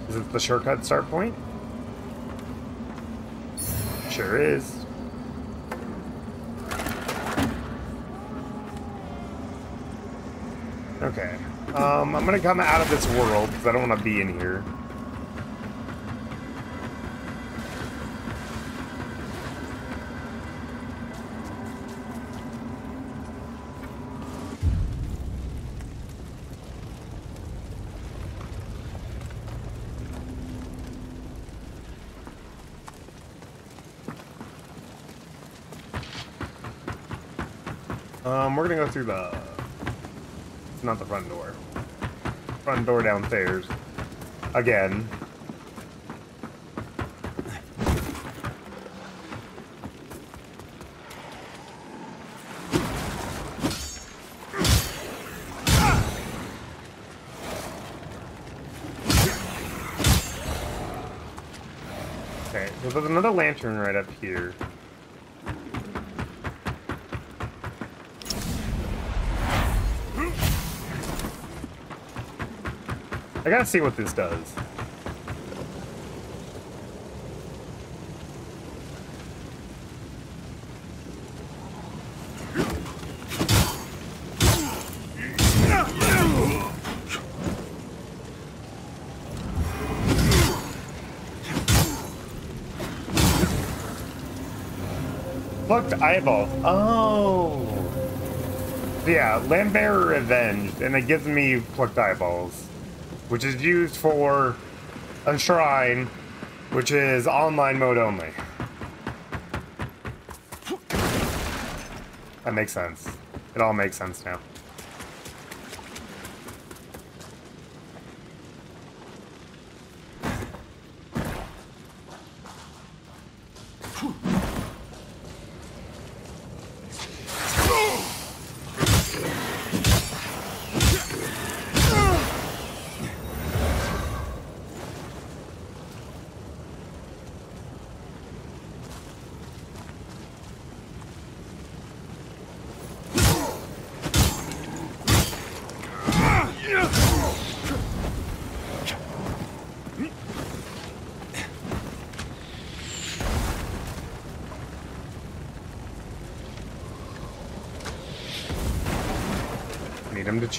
Is it the shortcut start point? Sure is. Um, I'm gonna come out of this world, because I don't want to be in here. Um, we're gonna go through the... It's not the front door. Front door downstairs. Again. Okay, so there's another lantern right up here. I gotta see what this does. Plucked eyeball. Oh. Yeah, Lambert Revenged, and it gives me plucked eyeballs which is used for a shrine, which is online mode only. That makes sense. It all makes sense now.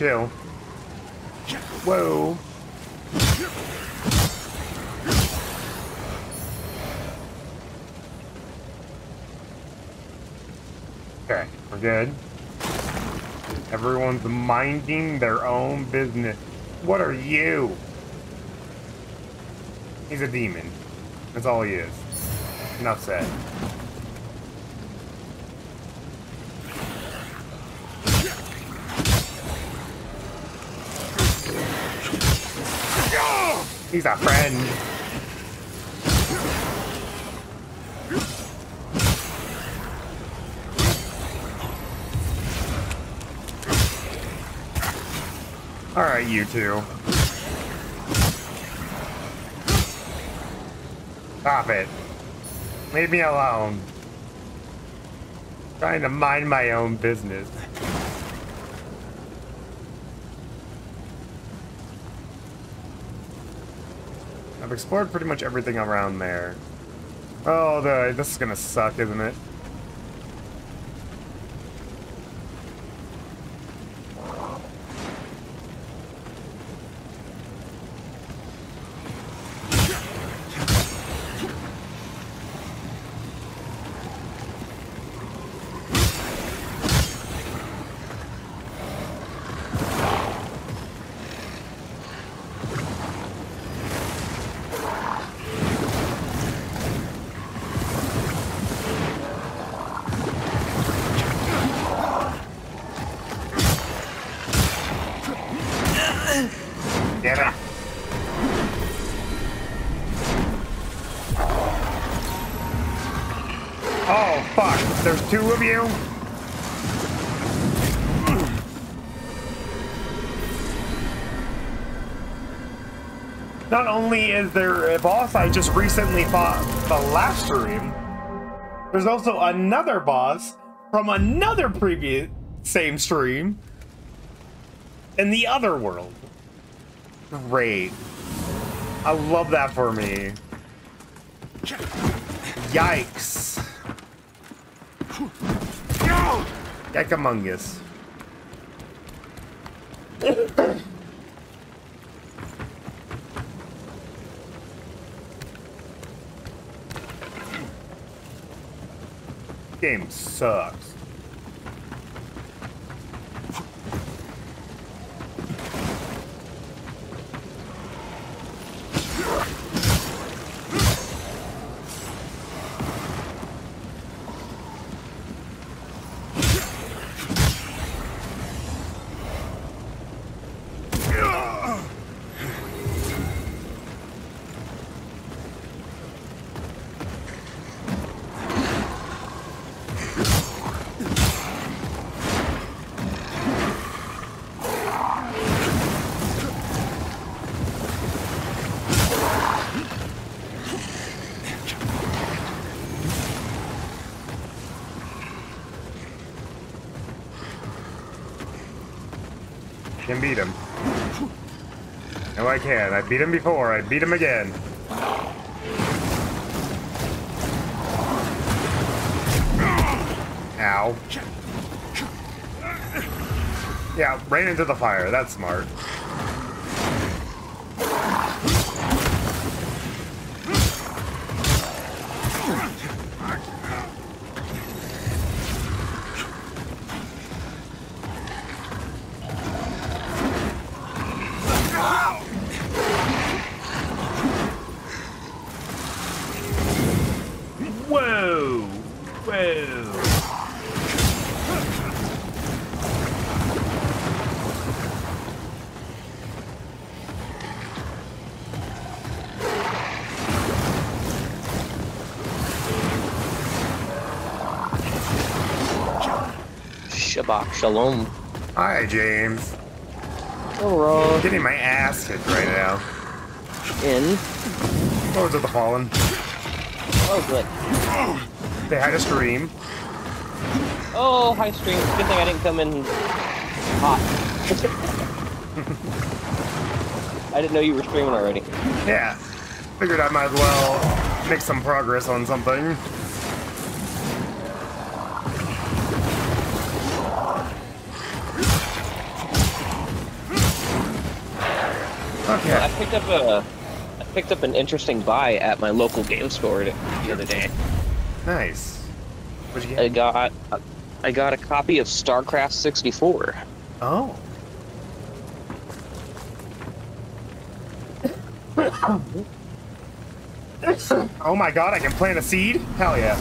Chill. Whoa. Okay, we're good. Everyone's minding their own business. What are you? He's a demon. That's all he is. Enough said. He's a friend. Alright, you two. Stop it. Leave me alone. Trying to mind my own business. I've explored pretty much everything around there. Oh, the, this is gonna suck, isn't it? Of you? Not only is there a boss I just recently fought the last stream, there's also another boss from another previous same stream in the other world. Great. I love that for me. Yikes. Yikamungus. Game sucks. Beat him. No, I can. I beat him before. I beat him again. Ow. Yeah, right into the fire. That's smart. Shalom. Hi, James. Hello. Getting my ass kicked right now. In. Oh, Lords of the Fallen. Oh, good. They had a stream. Oh, high stream. Good thing I didn't come in hot. (laughs) I didn't know you were streaming already. Yeah. Figured I might as well make some progress on something. Picked up a. I picked up an interesting buy at my local game store the other day. Nice. What'd you I got. I got a copy of StarCraft 64. Oh. oh my god, I can plant a seed? Hell yeah.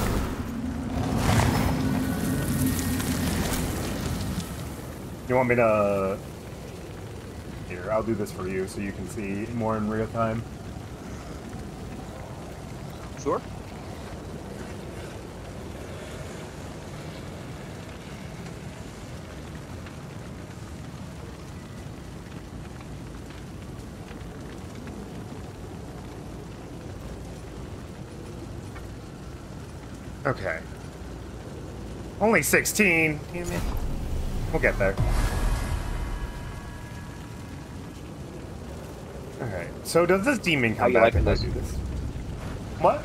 You want me to... Here, I'll do this for you so you can see more in real time. Sure. Okay. Only 16. Damn it. We'll get there. Alright, so does this demon come back if I this? do this? What?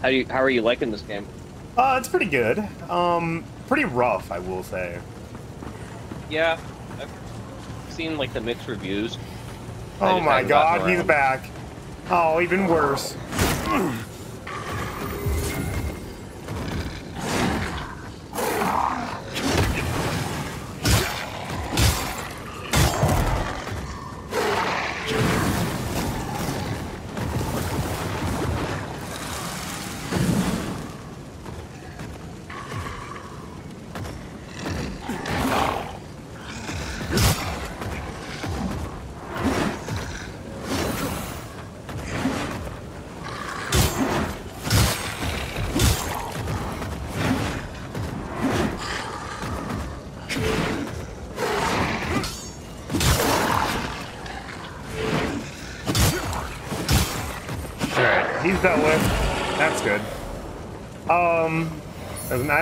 How do you? How are you liking this game? Uh, it's pretty good. Um, pretty rough, I will say. Yeah, I've seen like the mixed reviews. Oh my god, he's back. Oh, even worse.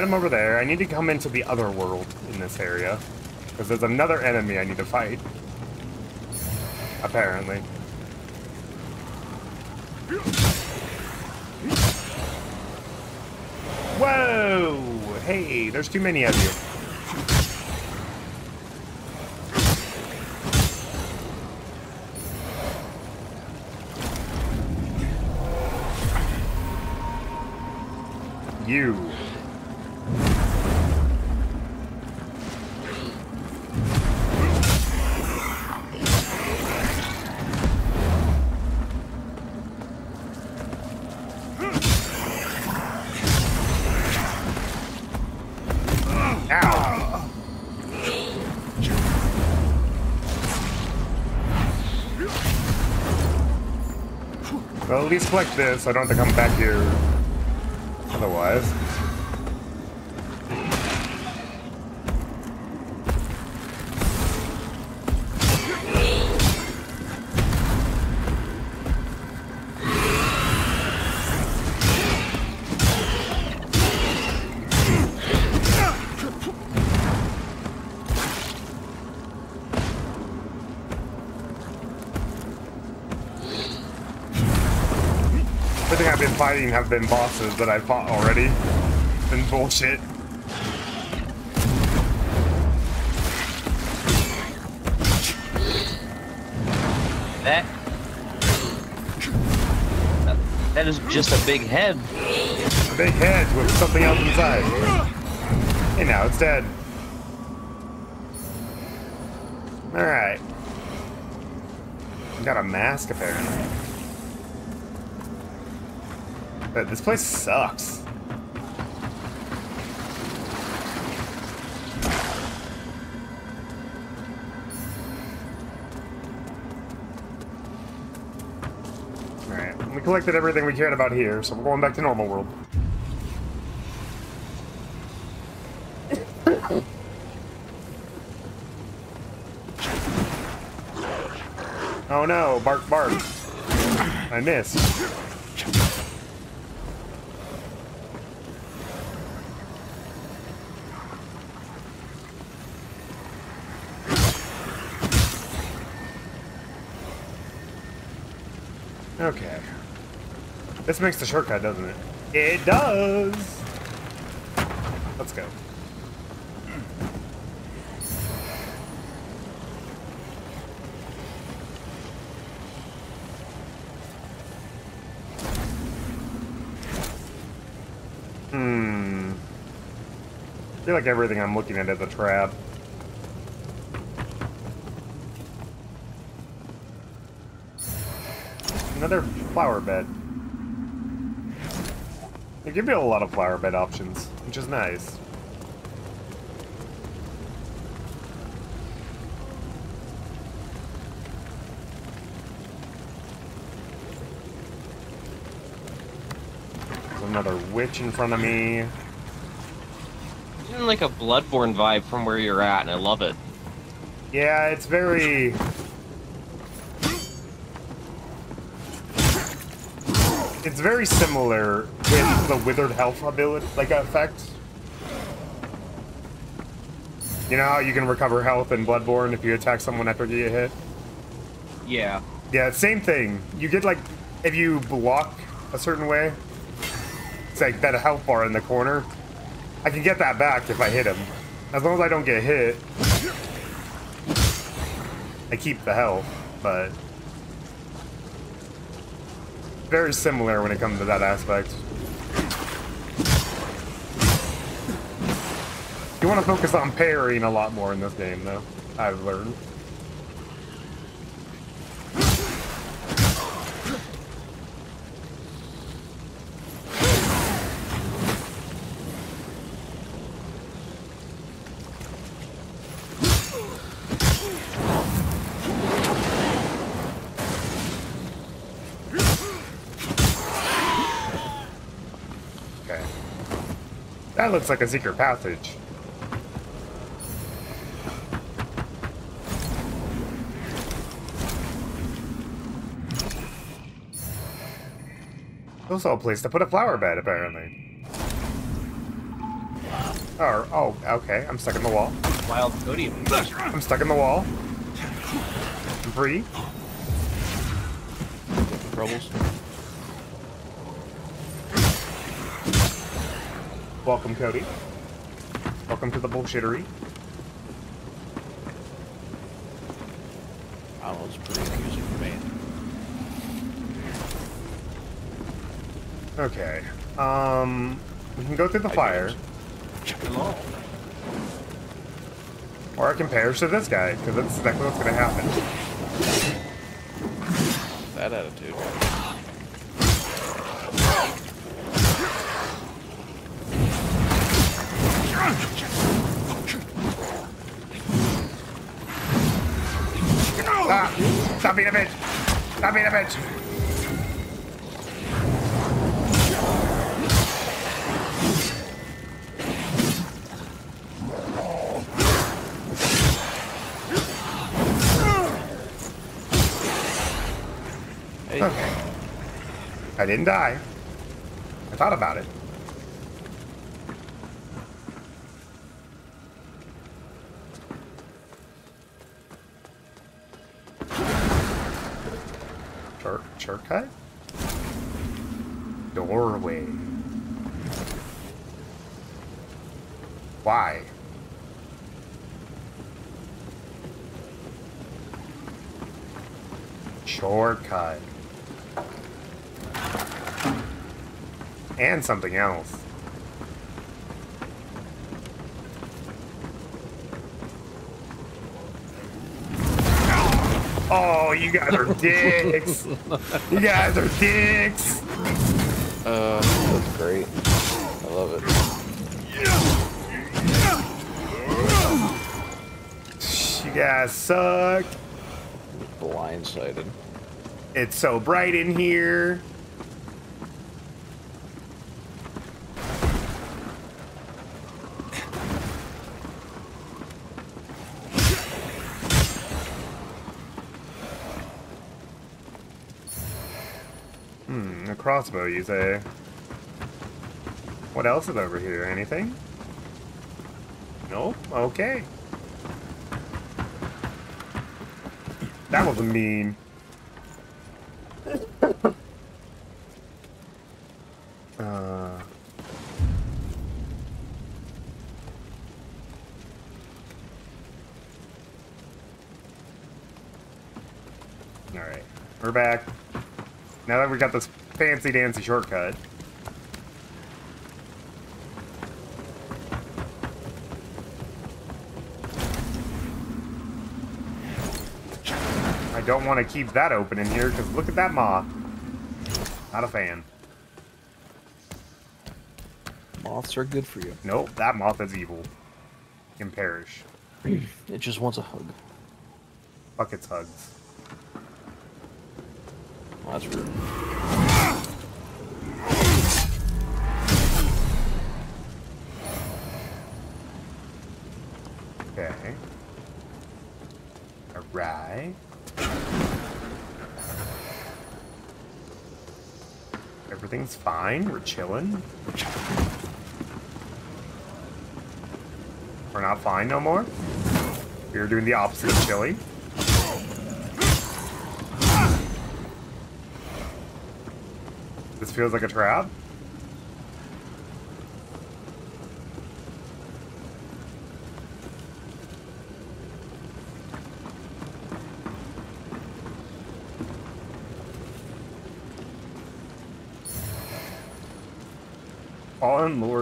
Item over there. I need to come into the other world in this area. Because there's another enemy I need to fight. Apparently. Whoa! Hey, there's too many of you. You. Least collect this. I don't have to come back here have been bosses that I fought already. Been bullshit. That. That is just a big head. A big head with something else inside. Hey, now it's dead. Alright. Got a mask, apparently. But this place sucks. Alright, we collected everything we cared about here, so we're going back to normal world. (laughs) oh no, bark bark. I missed. Okay. This makes the shortcut, doesn't it? It does! Let's go. Hmm. I feel like everything I'm looking at is a trap. Another flower bed. They give you a lot of flower bed options, which is nice. There's another witch in front of me. Getting like a Bloodborne vibe from where you're at, and I love it. Yeah, it's very... It's very similar with the withered health ability, like effect. You know how you can recover health in Bloodborne if you attack someone after you get hit? Yeah. Yeah, same thing. You get like, if you block a certain way, it's like that health bar in the corner. I can get that back if I hit him. As long as I don't get hit, I keep the health, but very similar when it comes to that aspect. Want to focus on parrying a lot more in this game, though, I've learned. That looks like a secret passage. Also a place to put a flower bed, apparently. Oh, oh, okay. I'm stuck in the wall. Wild Cody. I'm stuck in the wall. I'm free. Troubles. Welcome, Cody. Welcome to the bullshittery. I don't know, it's pretty confusing for me. Okay. Um, we can go through the fire, Hello. or I can perish to this guy, because that's exactly what's gonna happen. That attitude. Ah! Stop being a bitch! Stop being a bitch! I didn't die. I thought about it. And something else. Oh, you guys are (laughs) dicks. you guys are dicks. Uh, that's great. I love it. You guys suck. Blindsided. It's so bright in here. Crossbow, you say? What else is over here? Anything? Nope. Okay. That was a mean. (coughs) uh. Alright. We're back. Now that we got this fancy dancy shortcut. I don't want to keep that open in here because look at that moth. Not a fan. Moths are good for you. Nope, that moth is evil. Can perish. (clears throat) It just wants a hug. Buckets hugs. Well, that's rude. Everything's fine. We're chilling. We're not fine no more. We're doing the opposite of chilling. This feels like a trap.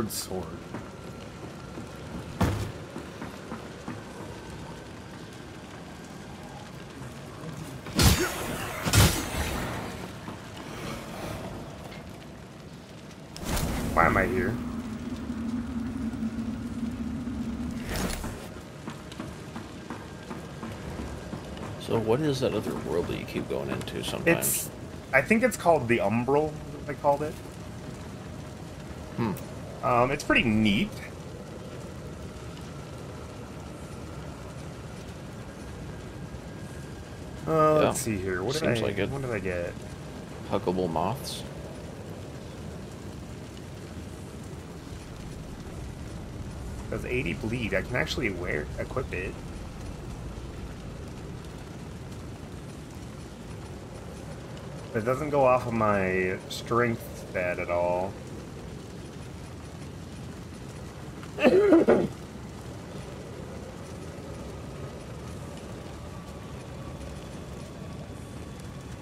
Lord Sword. Why am I here? So what is that other world that you keep going into sometimes? It's, I think it's called the Umbral. They called it. Um, it's pretty neat. Uh, Yeah. Let's see here. What did Seems I? like. What did I get? Huggable moths. Does 80 bleed? I can actually wear equip it. It doesn't go off of my strength stat at all.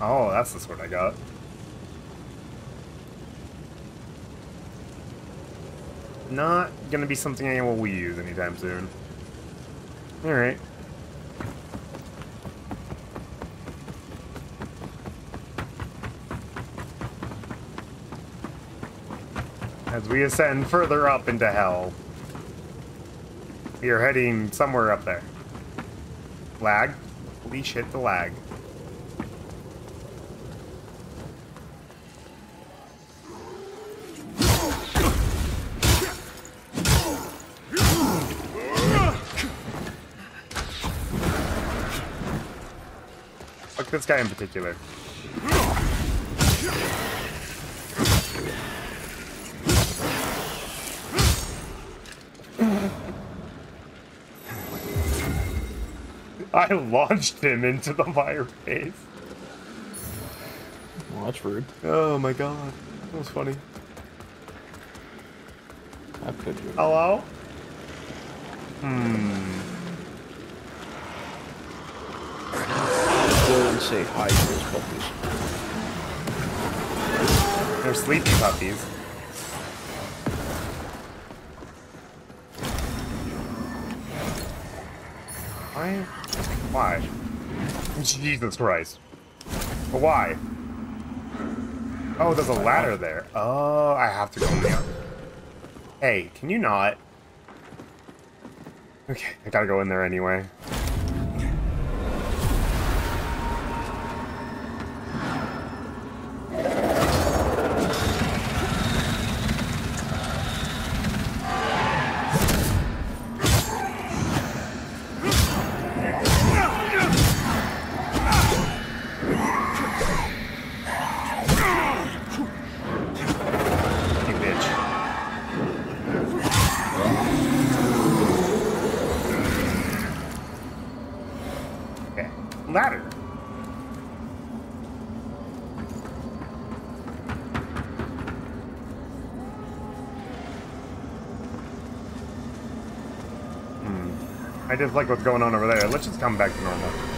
oh, that's the sword I got. Not gonna be something I will use anytime soon. Alright. As we ascend further up into hell, we are heading somewhere up there. Lag? Holy shit, the lag. This guy in particular. (laughs) I launched him into the fireplace. Well, that's rude. Oh my god. That was funny. How could you? Hello? Hmm. Go and say hi to those puppies. They're sleepy puppies. Why? Why? Jesus Christ. Why? Oh, there's a ladder there. Oh, I have to go in there. Hey, can you not? Okay, I gotta go in there anyway. I just like what's going on over there. Let's just come back to normal.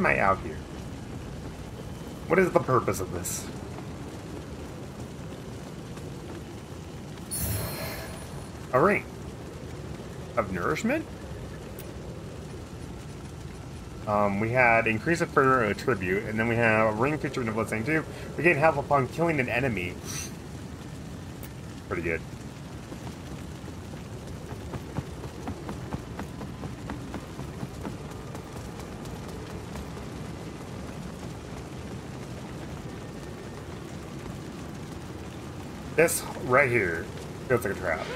Am I out here? What is the purpose of this? A ring of nourishment. Um, we had increase for a tribute, and then we have a ring featuring of blessing too. We gain health upon killing an enemy. Pretty good. This right here feels like a trap.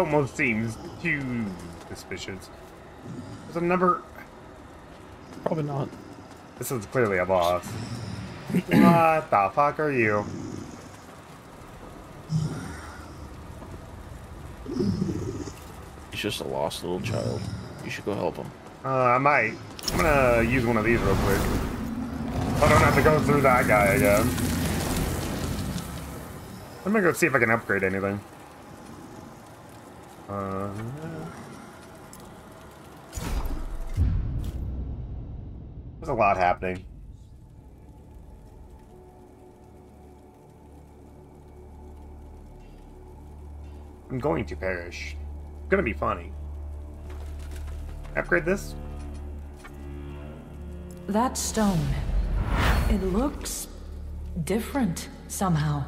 Tomo seems too suspicious. There's a number. Probably not. This is clearly a boss. (clears throat) what the fuck are you? He's just a lost little child. You should go help him. Uh, I might. I'm gonna use one of these real quick. I don't have to go through that guy again. I'm gonna go see if I can upgrade anything. Uh, there's a lot happening. I'm going to perish. It's gonna be funny. Upgrade this? That stone. It looks different somehow.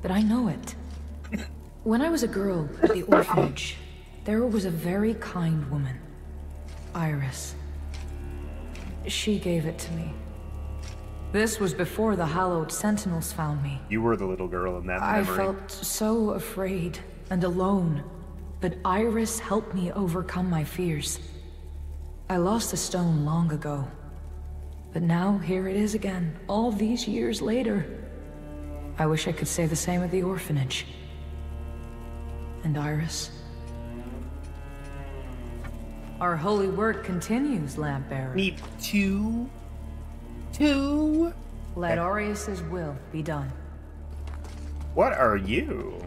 But I know it. (laughs) When I was a girl at the orphanage, there was a very kind woman, Iris. She gave it to me. This was before the Hallowed Sentinels found me. You were the little girl in that I memory. felt so afraid and alone, but Iris helped me overcome my fears. I lost the stone long ago, but now here it is again, all these years later. I wish I could say the same of the orphanage. And Iris. Our holy work continues, lamp bearer. Need two. Two. Let Orius's will be done. What are you?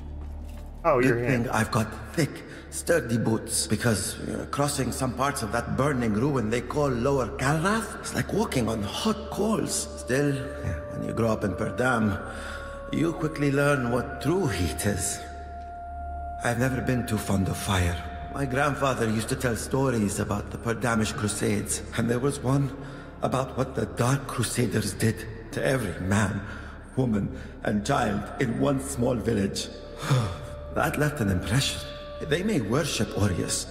Oh, Good you're thing him. I've got thick, sturdy boots, because uh, crossing some parts of that burning ruin they call Lower Calrath is like walking on hot coals. Still, when you grow up in Perdam, you quickly learn what true heat is. I've never been too fond of fire. My grandfather used to tell stories about the Perdamish Crusades, and there was one about what the Dark Crusaders did to every man, woman, and child in one small village. (sighs) that left an impression. They may worship Orius,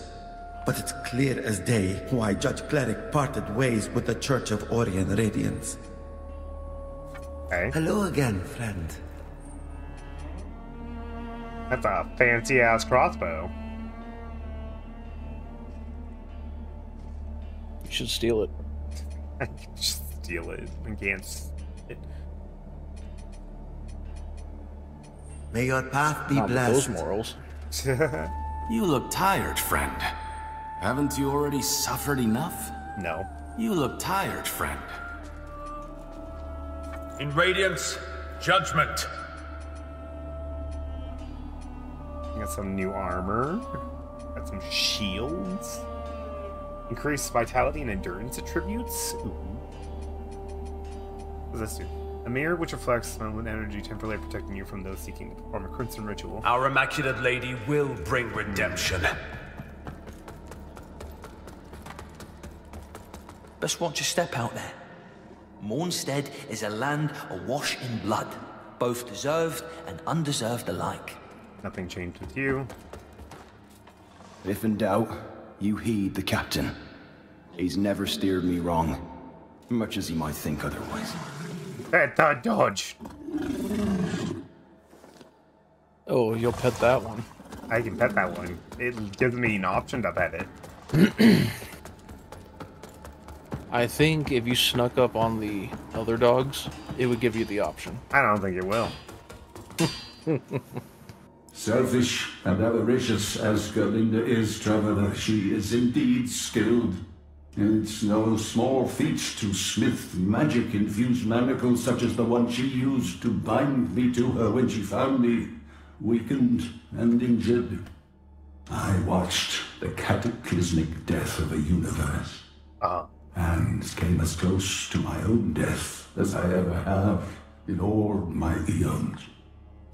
but it's clear as day why Judge Cleric parted ways with the Church of Orian Radiance. Okay. Hello again, friend. That's a fancy ass crossbow. Should steal it. (laughs) Just steal it. I can't. It. May your path be Not with those blessed. morals. (laughs) You look tired, friend. Haven't you already suffered enough? no. You look tired, friend. In Radiance, Judgment. Got some new armor. Got some shields. Increased vitality and endurance attributes. Ooh. What does this do? A mirror which reflects moment energy temporarily protecting you from those seeking to perform a crimson ritual. Our Immaculate Lady will bring redemption. Just watch your step out there. Mournstead is a land awash in blood, both deserved and undeserved alike. Nothing changed with you. If in doubt, you heed the captain. He's never steered me wrong, much as he might think otherwise. Pet the dodge. Oh, you'll pet that one. I can pet that one. It gives me an option to pet it. (clears throat) I think if you snuck up on the other dogs, it would give you the option. I don't think it will. (laughs) Selfish and avaricious as Gerlinda is, Traveler, she is indeed skilled. It's no small feat to smith magic-infused manacles such as the one she used to bind me to her when she found me, weakened and injured. I watched the cataclysmic death of a universe, Uh, and came as close to my own death as I ever have in all my eons,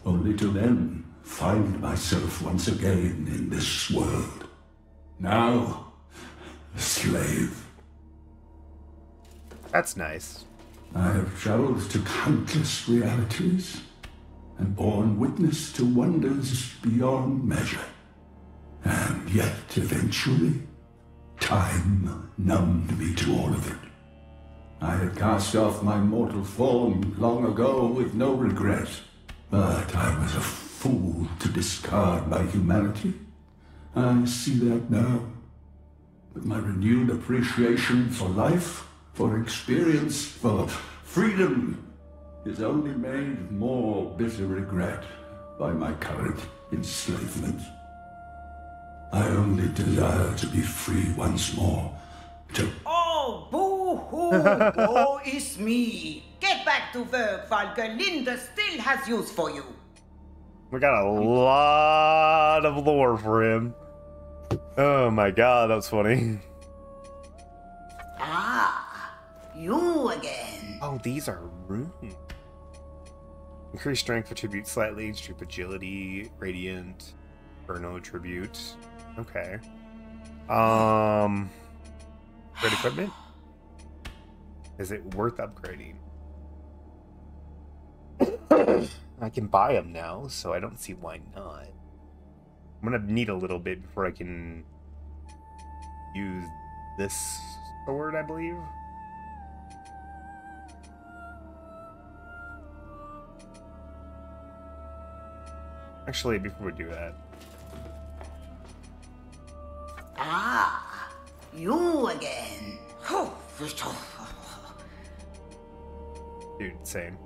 only to then find myself once again in this world. Now, a slave. that's nice. I have traveled to countless realities and borne witness to wonders beyond measure. And yet, eventually, time numbed me to all of it. I had cast off my mortal form long ago with no regret, but I was a fool to discard my humanity. I see that now. But my renewed appreciation for life, for experience, for freedom, is only made more bitter regret by my current enslavement. I only desire to be free once more, to Oh, boo-hoo! (laughs) Woe is me! Get back to work while Gerlinda still has use for you. We got a lot of lore for him. Oh my god, that's funny. Ah, you again. Oh, these are runes. Increased strength attribute slightly, troop agility, radiant, inferno attribute. Okay. Um, great equipment. Is it worth upgrading? (coughs) I can buy them now, so I don't see why not. I'm gonna need a little bit before I can use this sword, I believe. Actually, before we do that, Ah, you again. Oh, dude, same.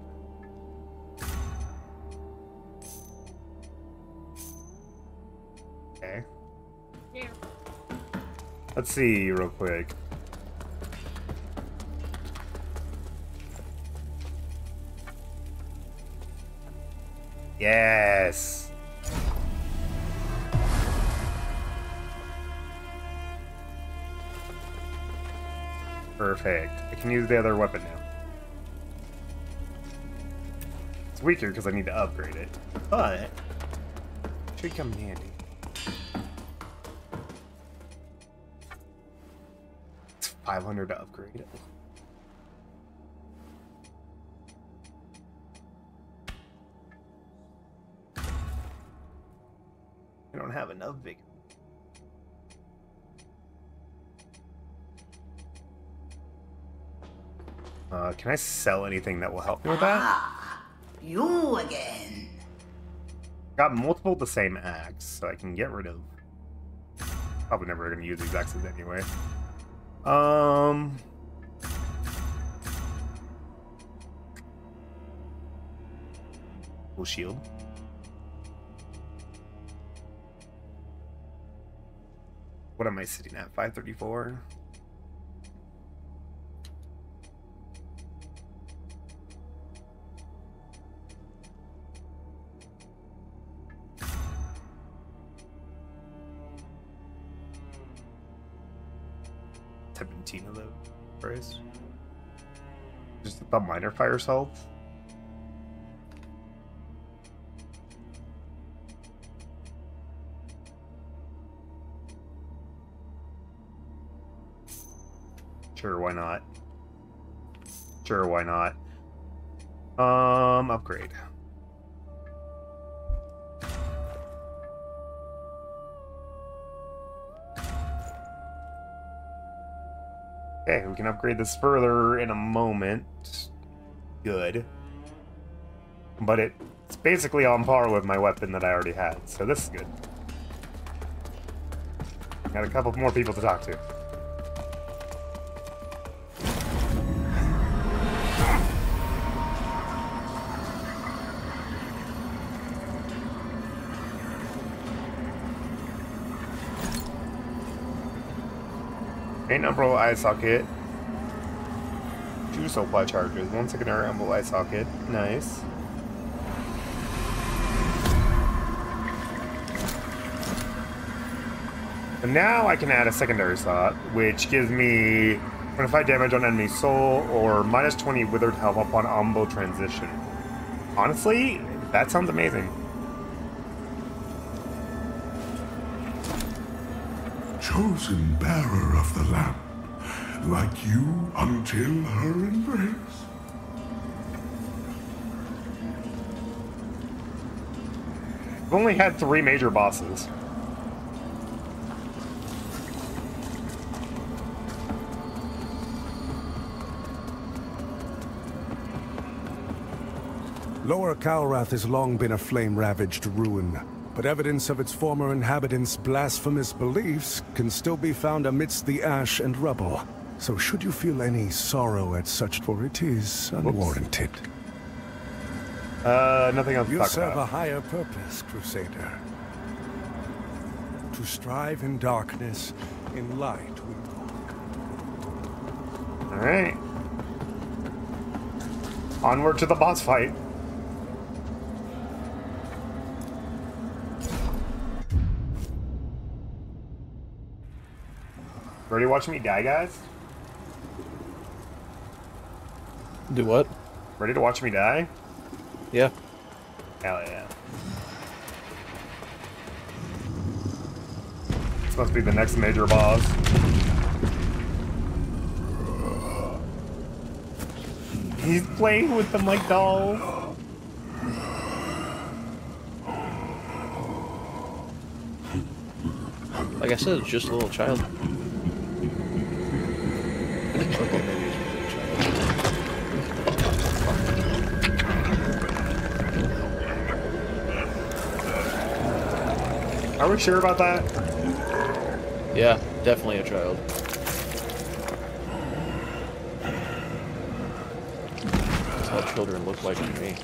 Okay. Let's see real quick. Yes. Perfect. I can use the other weapon now. It's weaker because I need to upgrade it, but it should come in handy. 500 to upgrade it. I don't have enough big. Uh, can I sell anything that will help me with that? Ah, you again. Got multiple of the same axe, so I can get rid of. Probably never gonna use these axes anyway. Um. Full shield. What am I sitting at? 534? Minor fire health. Sure, why not? Sure, why not? Um, upgrade. Okay, we can upgrade this further in a moment. Good. But it, it's basically on par with my weapon that I already had, so this is good. Got a couple more people to talk to. Eight number eye socket. Supply charges. One secondary Umbral eye socket. Nice. And now I can add a secondary slot, which gives me 25 damage on enemy soul or minus 20 withered health upon Umbral transition. Honestly, that sounds amazing. chosen bearer of the lamp, like you until her embrace. I've only had three major bosses. Lower Calrath has long been a flame-ravaged ruin, but evidence of its former inhabitants' blasphemous beliefs can still be found amidst the ash and rubble. So should you feel any sorrow at such, for it is unwarranted. Uh, nothing else to You serve about. a higher purpose, Crusader. To strive in darkness, in light we walk. Alright. Onward to the boss fight. Ready to watch me die, guys? Do what? Ready to watch me die? Yeah. Hell yeah. This must be the next major boss. He's playing with them like dolls. Like I said, it's just a little child. We sure about that? Yeah, definitely a child. That's how children look like to me.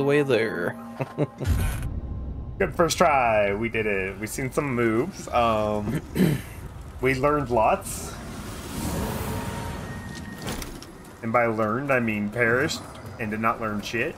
The way there. Good first try. We did it. We've seen some moves. Um, (clears throat) we learned lots. And by learned, I mean perished and did not learn shit.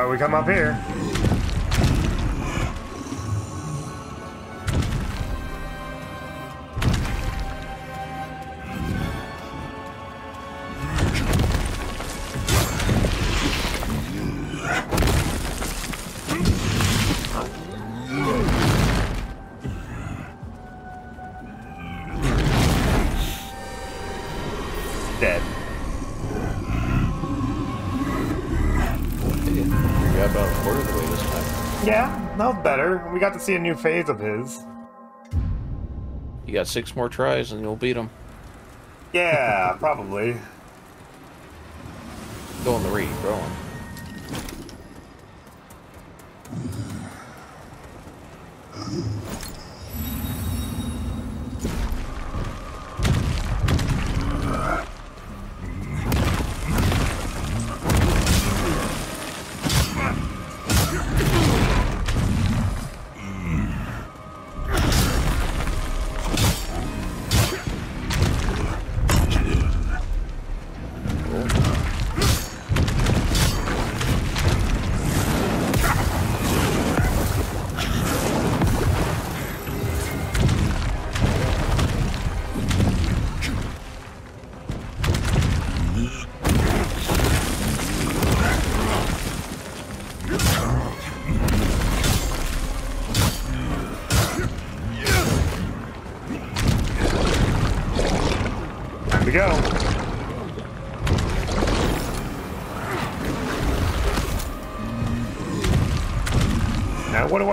Why we come up here. We got to see a new phase of his. You got six more tries and you'll beat him. Yeah, (laughs) probably.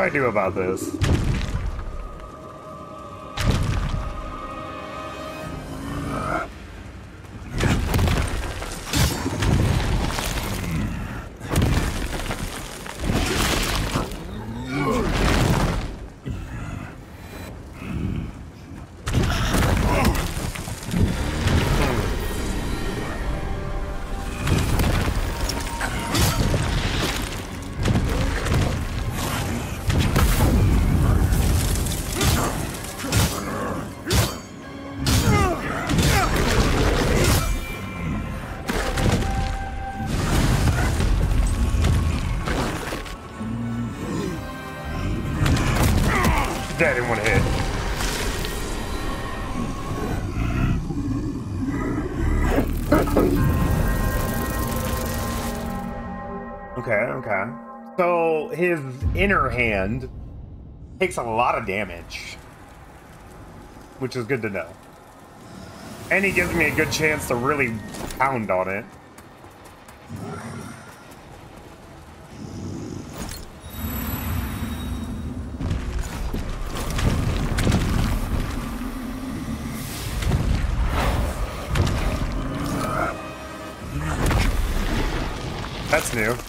I do about this? Inner hand takes a lot of damage, which is good to know. And he gives me a good chance to really pound on it. That's new.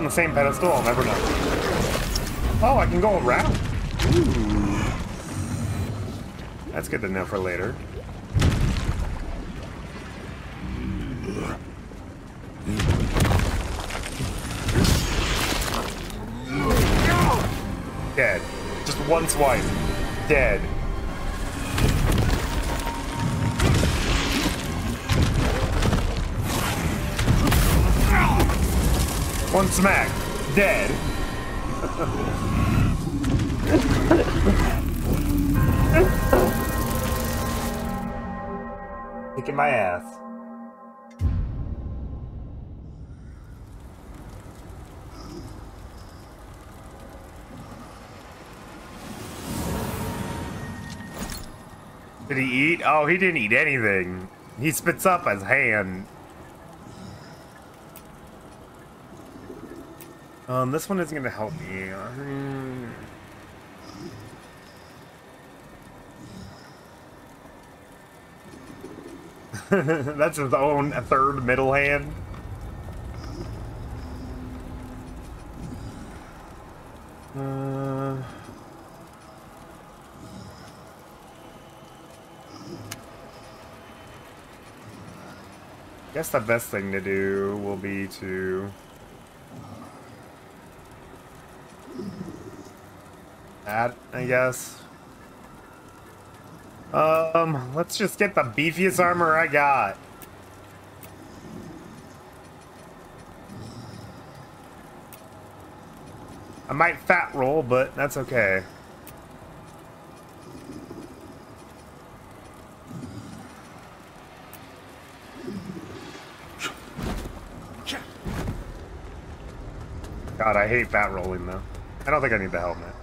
On the same pedestal? I'll never know. Oh, I can go around. Ooh. That's good to know for later. Dead. Just one swipe. Dead. Smack. Dead. Kicking my ass. Did he eat? Oh, he didn't eat anything. He spits up his hand. Um, this one isn't gonna help me. (laughs) That's his own third middle hand. Uh... guess the best thing to do will be to that, I guess. Um, let's just get the beefiest armor I got. I might fat roll, but that's okay. God, I hate fat rolling though. I don't think I need the helmet.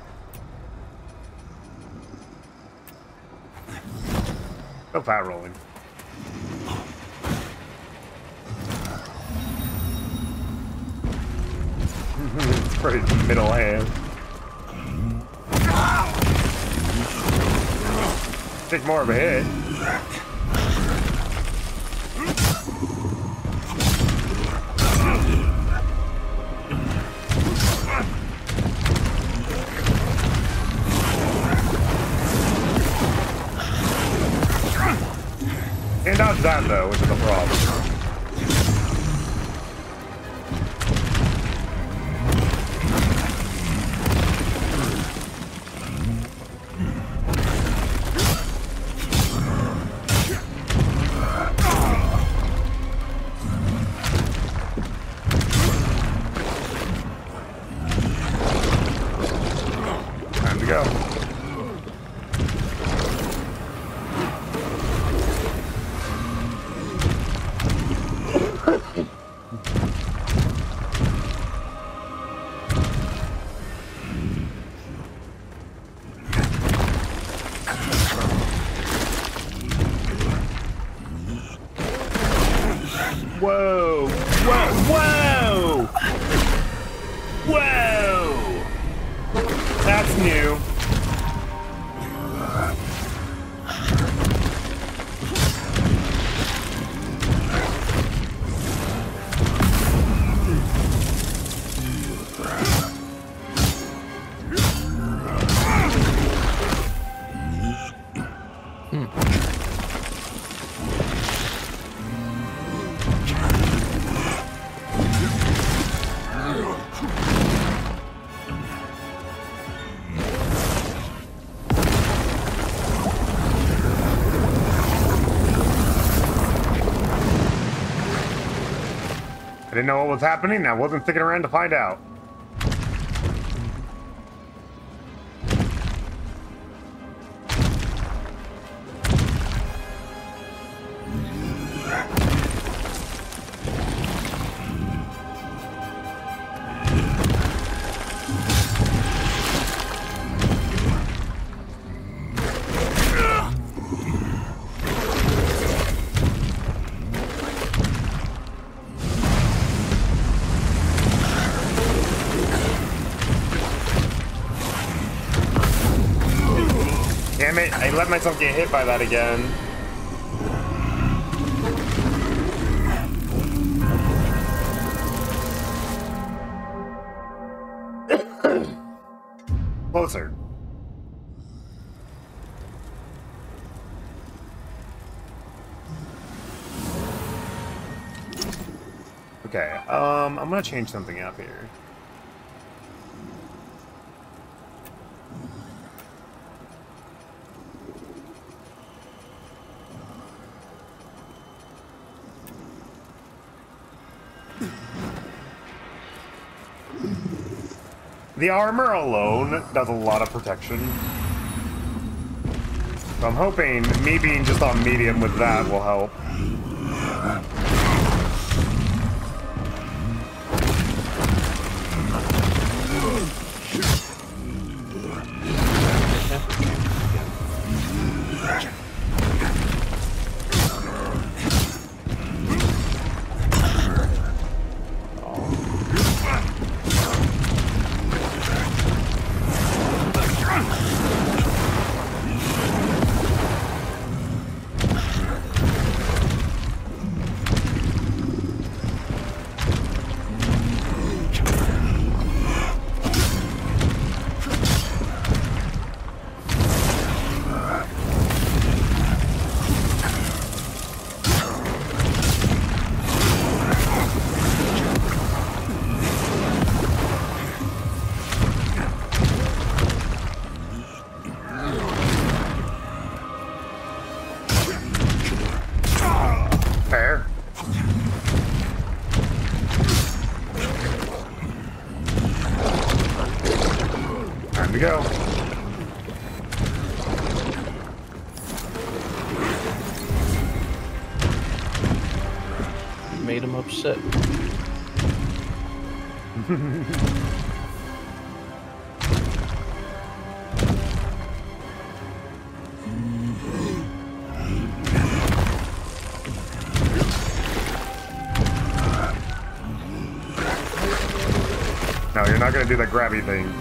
No fat rolling. (laughs) it's pretty middle hand. Take more of a hit. And dodge that though, which is a problem. Didn't know what was happening. I wasn't sticking around to find out. Let myself get hit by that again. (coughs) Closer. Okay, um, I'm gonna change something up here. The armor alone does a lot of protection. So I'm hoping me being just on medium with that will help. Do that grabby thing.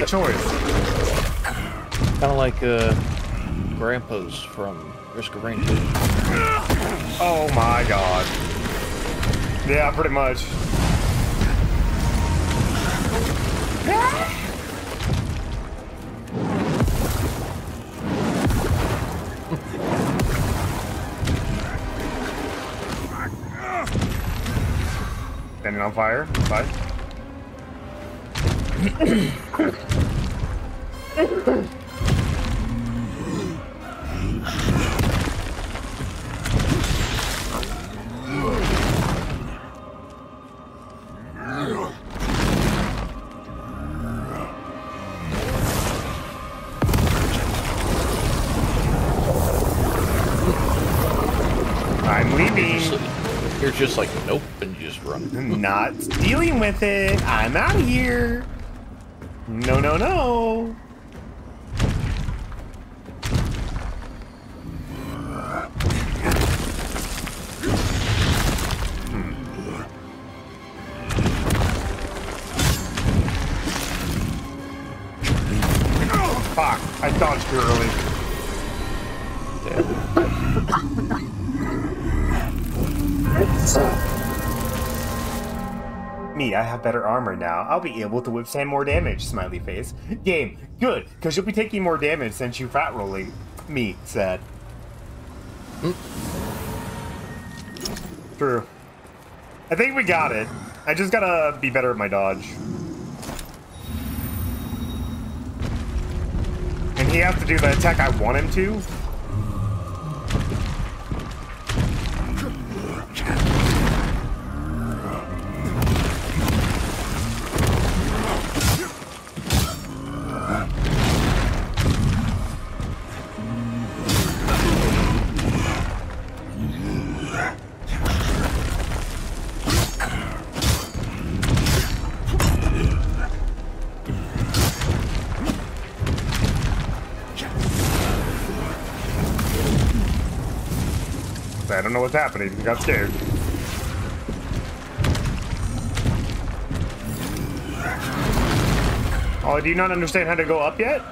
Right choice. Kind of like uh, Grandpa's from Risk of Rain 2. Oh my god. Yeah, pretty much. (laughs) Standing on fire. Bye. (clears throat) Me, I have better armor now. I'll be able to withstand more damage, smiley face. Game, good, because you'll be taking more damage since you fat rolling. Me, sad. True. I think we got it. I just gotta be better at my dodge. And he has to do the attack I want him to. Know what's happening. I got scared. Oh, do you not understand how to go up yet?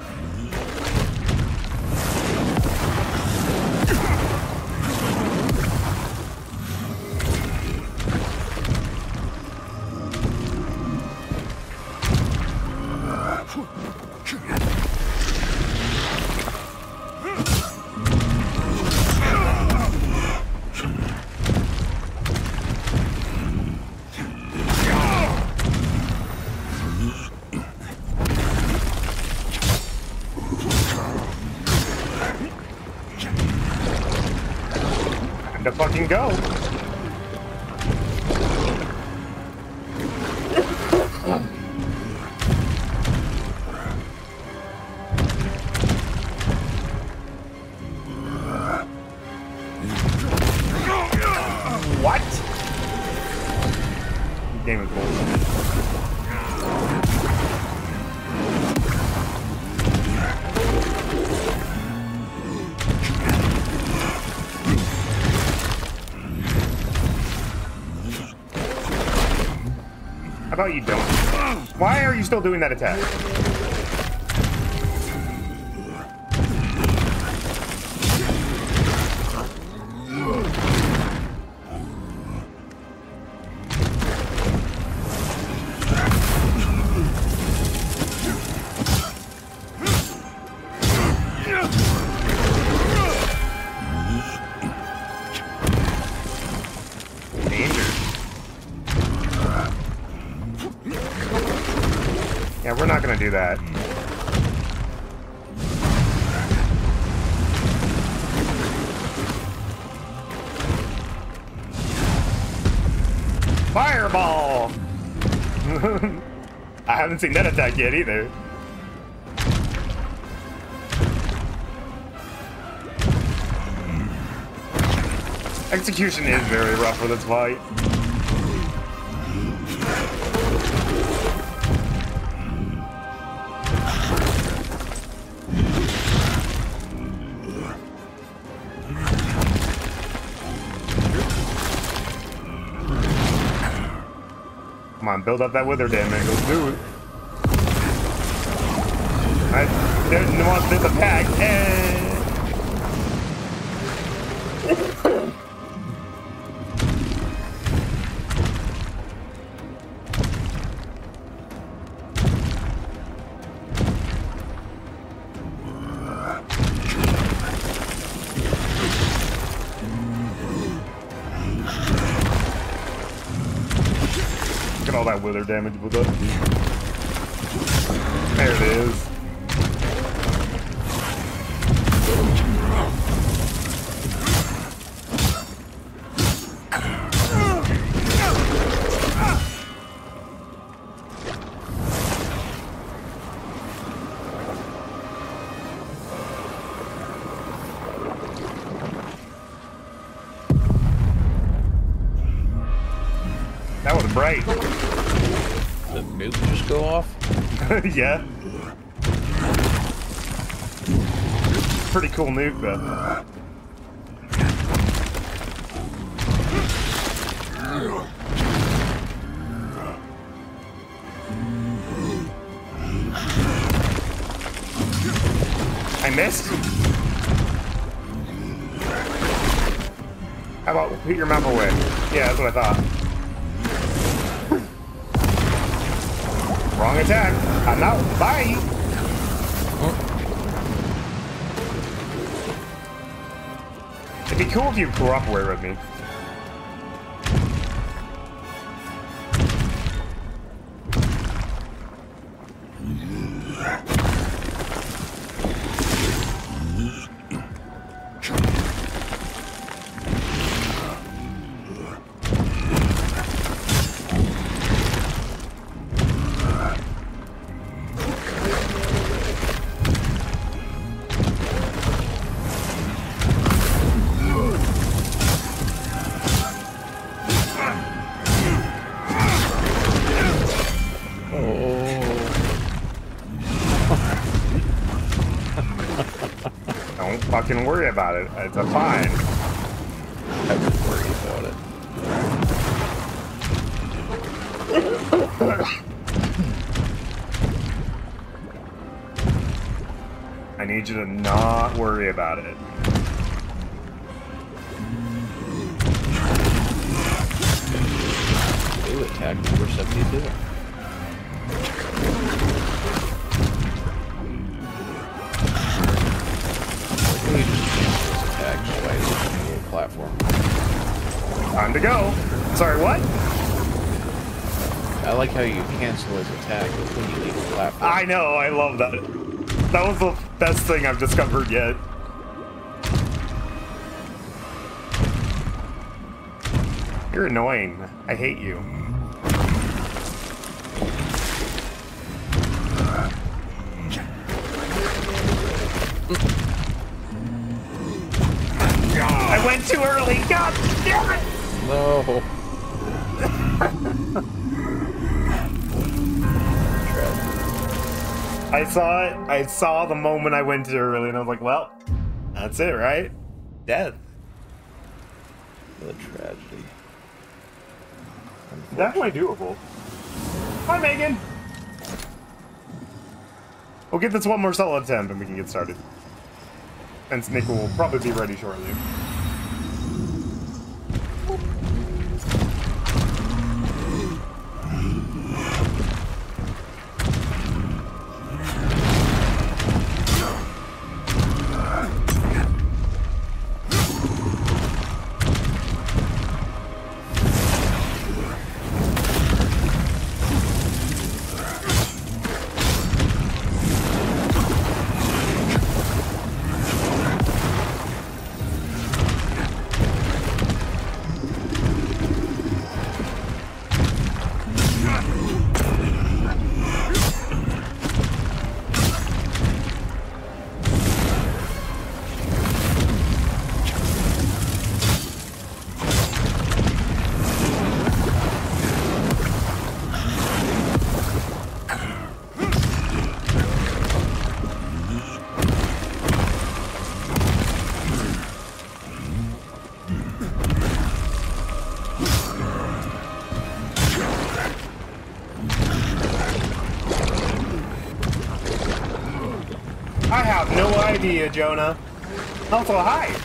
Fucking go. Still doing that attack? Haven't seen that attack yet either. Execution is very rough with its fight. Come on, build up that wither damage. Let's do it. Look at all that yeah. Pretty cool nuke though. Cool if you cooperate with me. Don't worry about it. It's a fine. That was the best thing I've discovered yet. You're annoying. I hate you. Saw it. I saw the moment I went too really, and I was like, "Well, that's it, right? Death." The tragedy. Definitely doable. Hi, Megan. We'll get this one more solo attempt, and we can get started. And Snake will probably be ready shortly. Jonah. Also, hi.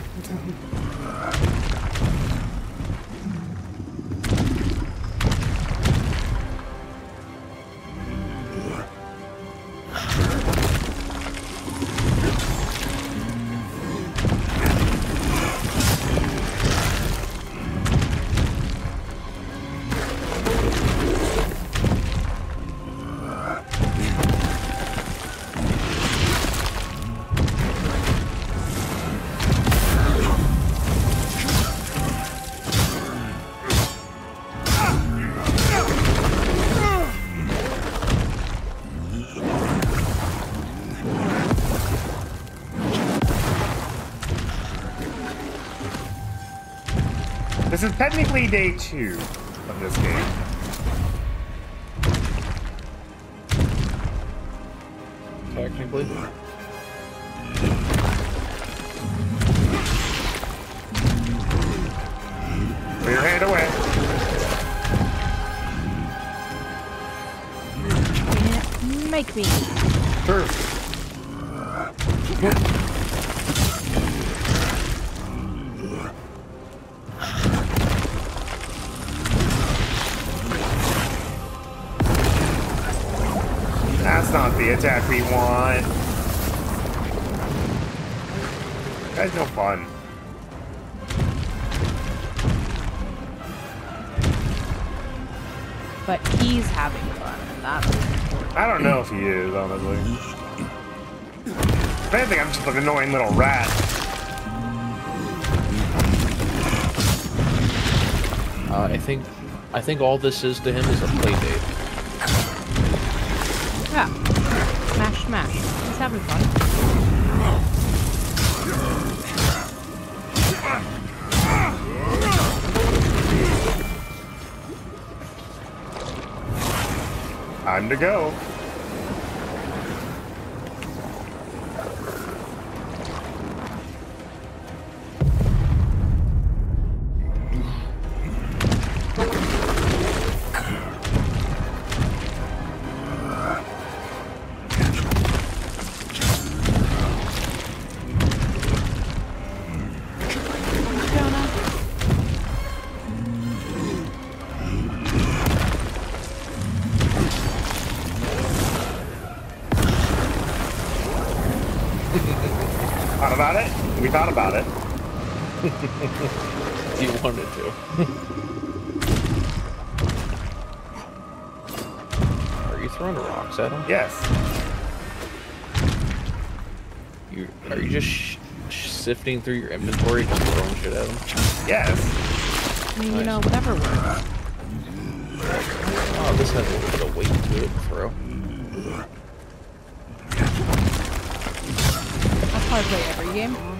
Technically day two Uh, I think, I think all this is to him is a play date. Yeah. Smash, smash. He's having fun. Time to go. It? We thought about it. (laughs) you wanted to. Are you throwing rocks at him? Yes. You are you just sh sh- sifting through your inventory, just throwing shit at him? Yes. I mean, you know, whatever works. Oh, this has a little bit of weight to it to throw. That's how I play every game.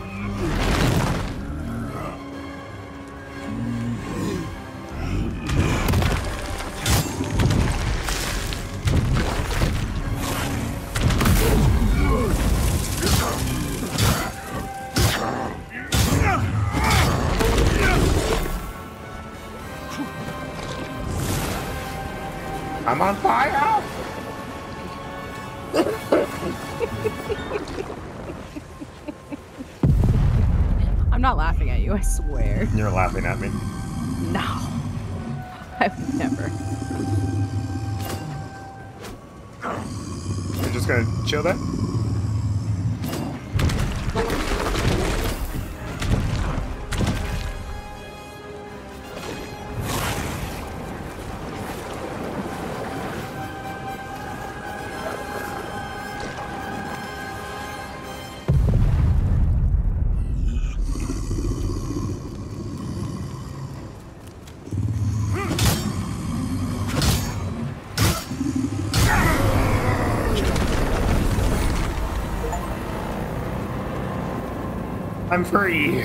I'm free.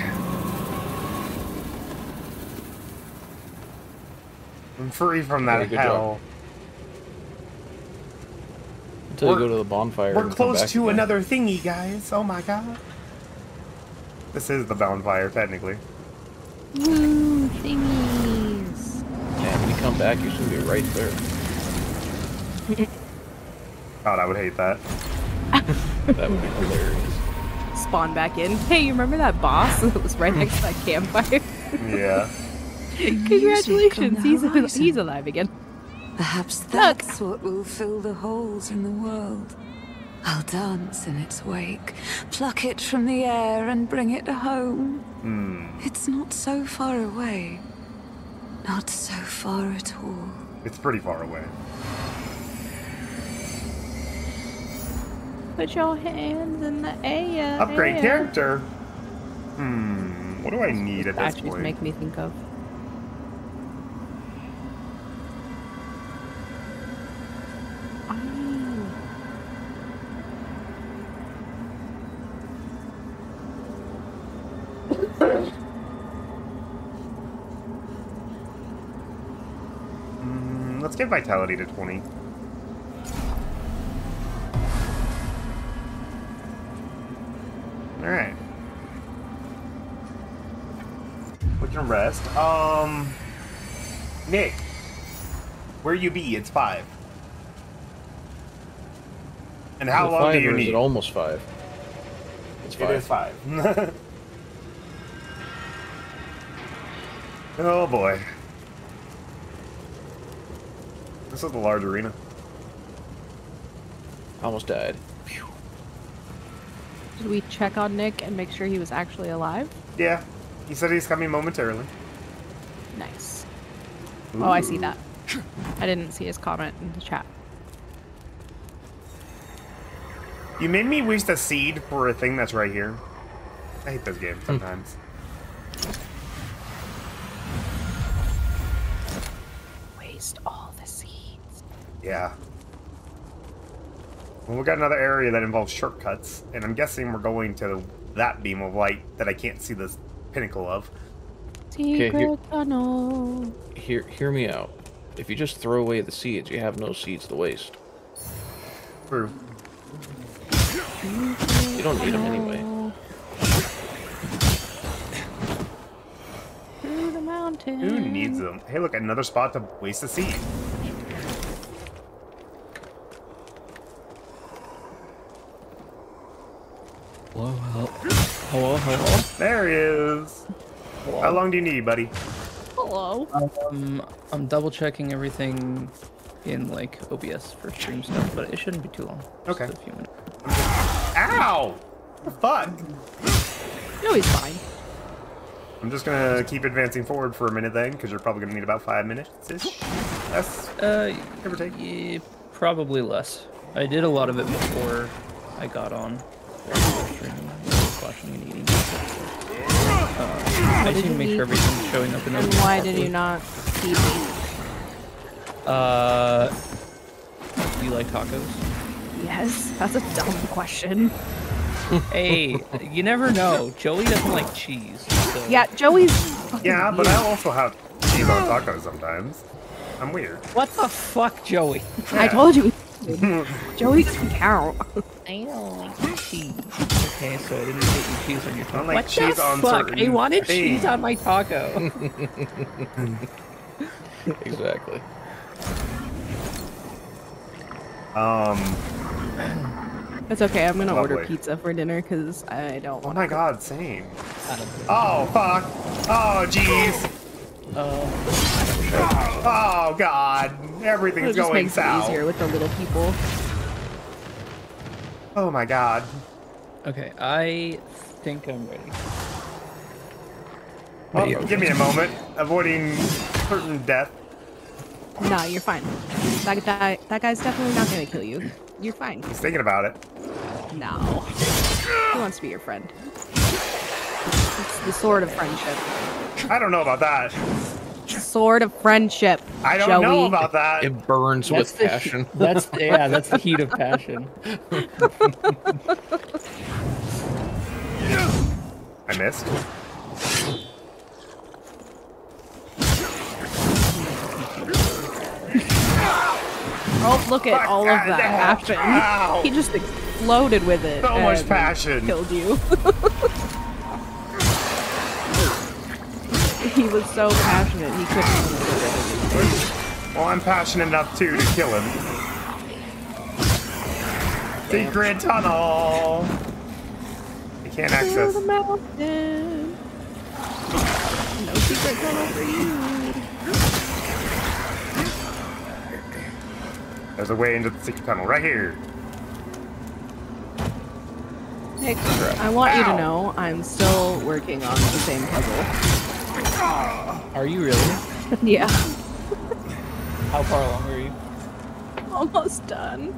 I'm free from that good hell. Until We're- you go to the bonfire. We're close to again. another thingy, guys. Oh my god. This is the bonfire, technically. Woo, thingies. And when you come back, you should be right there. God, I would hate that. (laughs) That would be hilarious. Spawn back in. Hey, you remember that boss (laughs) that was right next to that campfire? Yeah. (laughs) Congratulations, he's al- he's alive again. Perhaps that's what will fill the holes in the world. I'll dance in its wake, pluck it from the air and bring it home. Hmm. It's not so far away. Not so far at all. It's pretty far away. Put your hands in the air. Upgrade air. character. Hmm. What do I need at this point? make me think of. Mm, let's get vitality to 20. Can rest. Um. Nick. Where you be? It's five. And how Is it long five do you or is need? it almost five? It's It is five. (laughs) oh boy. This is a large arena. Almost died. Did we check on Nick and make sure he was actually alive? Yeah. He said he's coming momentarily. Nice. Oh, I see that. I didn't see his comment in the chat. You made me waste a seed for a thing that's right here. I hate those games hmm. sometimes. Waste all the seeds. Yeah. Well, we got another area that involves shortcuts, and I'm guessing we're going to that beam of light that I can't see the pinnacle of. Secret here- tunnel. Hear, hear me out. If you just throw away the seeds, you have no seeds to waste. True. You don't need them anyway. Through the mountain. Who needs them? Hey, look, another spot to waste a seed. Hello, hello. There he is. How long do you need, buddy? Hello. Um, I'm double checking everything in like OBS for stream stuff, but it shouldn't be too long. Just Okay. a few minutes. Ow! The fuck? No, he's fine. I'm just gonna keep advancing forward for a minute then, because you're probably gonna need about five minutes ish. That's Uh, give or take. yeah, probably less. I did a lot of it before I got on. Streaming, and eating. Uh, I just need to make sure everything's showing up in And OBS why did you not see me? Uh, do you like tacos? Yes, that's a dumb question. hey, you never know. Joey doesn't like cheese. So. Yeah, Joey's. Yeah, but I also have cheese on tacos sometimes. I'm weird. What the fuck, Joey? I told you. Joey doesn't count. I don't like cheese. Okay, so I didn't get you cheese on your taco. like what cheese the on fuck? I certain wanted cheese on my taco. (laughs) exactly. Um. It's okay. I'm gonna order pizza for dinner because I don't. Want Oh my god, same. Oh fuck. Oh jeez. Oh god. Everything's It just going makes south. it easier with the little people. Oh my god. Okay, I think I'm ready. Oh, give me a moment. Avoiding certain death. Nah, you're fine. That guy, that guy's definitely not gonna kill you. You're fine. He's thinking about it. No. He wants to be your friend. It's the sword of friendship. I don't know about that. Sword of friendship. I don't Joey. know about that. It burns That's with the- passion. That's (laughs) yeah, that's the heat of passion. I missed. Oh, look at all of that passion. Ow. He just exploded with it. So much passion. Killed you. (laughs) (laughs) he was so passionate he couldn't even do it. Well, I'm passionate enough too to kill him. Secret tunnel. I You can't To access. the mountain. No secret tunnel for you. There's a way into the secret tunnel right here. Nick, I want you to know I'm still working on the same puzzle. Are you really? Yeah, (laughs) How far along are you? almost done.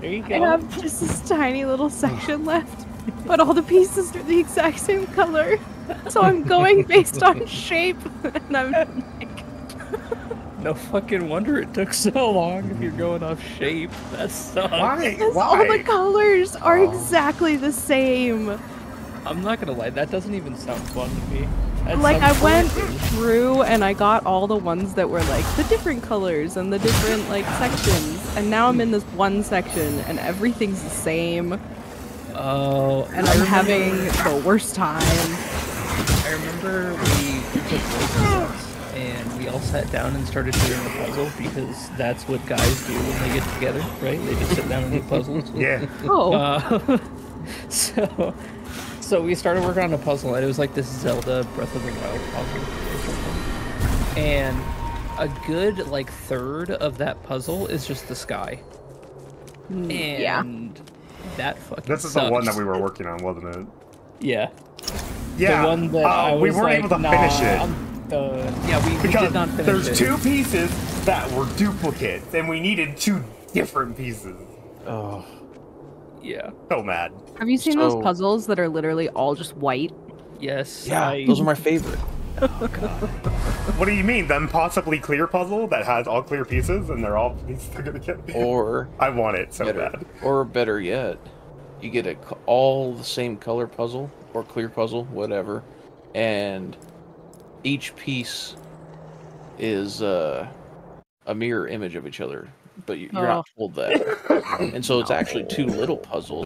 There you go. I have just this tiny little section left, but all the pieces are the exact same color. So I'm going (laughs) based on shape, and I'm like... (laughs) No fucking wonder it took so long if you're going off shape. That sucks. Because all the colors are oh. exactly the same. I'm not gonna lie, that doesn't even sound fun to me. That like I went through and I got all the ones that were like the different colors and the different like sections, and now I'm in this one section and everything's the same. Oh, and I I'm remember- having the worst time. I remember we took recess and we all sat down and started doing the puzzle because that's what guys do when they get together, right? They just sit down and do puzzles. (laughs) Yeah. Oh. Uh, (laughs) so, so we started working on a puzzle, and it was like this Zelda Breath of the Wild puzzle. And a good like third of that puzzle is just the sky. And yeah. that fucking. This is the one that we were working on, wasn't it? Yeah. Yeah. The one that uh, I we weren't like, able to "Nah, finish it. I'm. Yeah, we, we because did not finish it. there's it. two pieces that were duplicates, and we needed two different pieces. Oh. Yeah. So mad. Have you seen So- those puzzles that are literally all just white? Yes. Yeah, I- those are my favorite. (laughs) What do you mean? The impossibly clear puzzle that has all clear pieces and they're all pieces together? Or (laughs) I want it so better, bad. or better yet, you get a all the same color puzzle or clear puzzle, whatever, and each piece is uh, a mirror image of each other, but you- you're not Oh. told that, and so it's actually two little puzzles.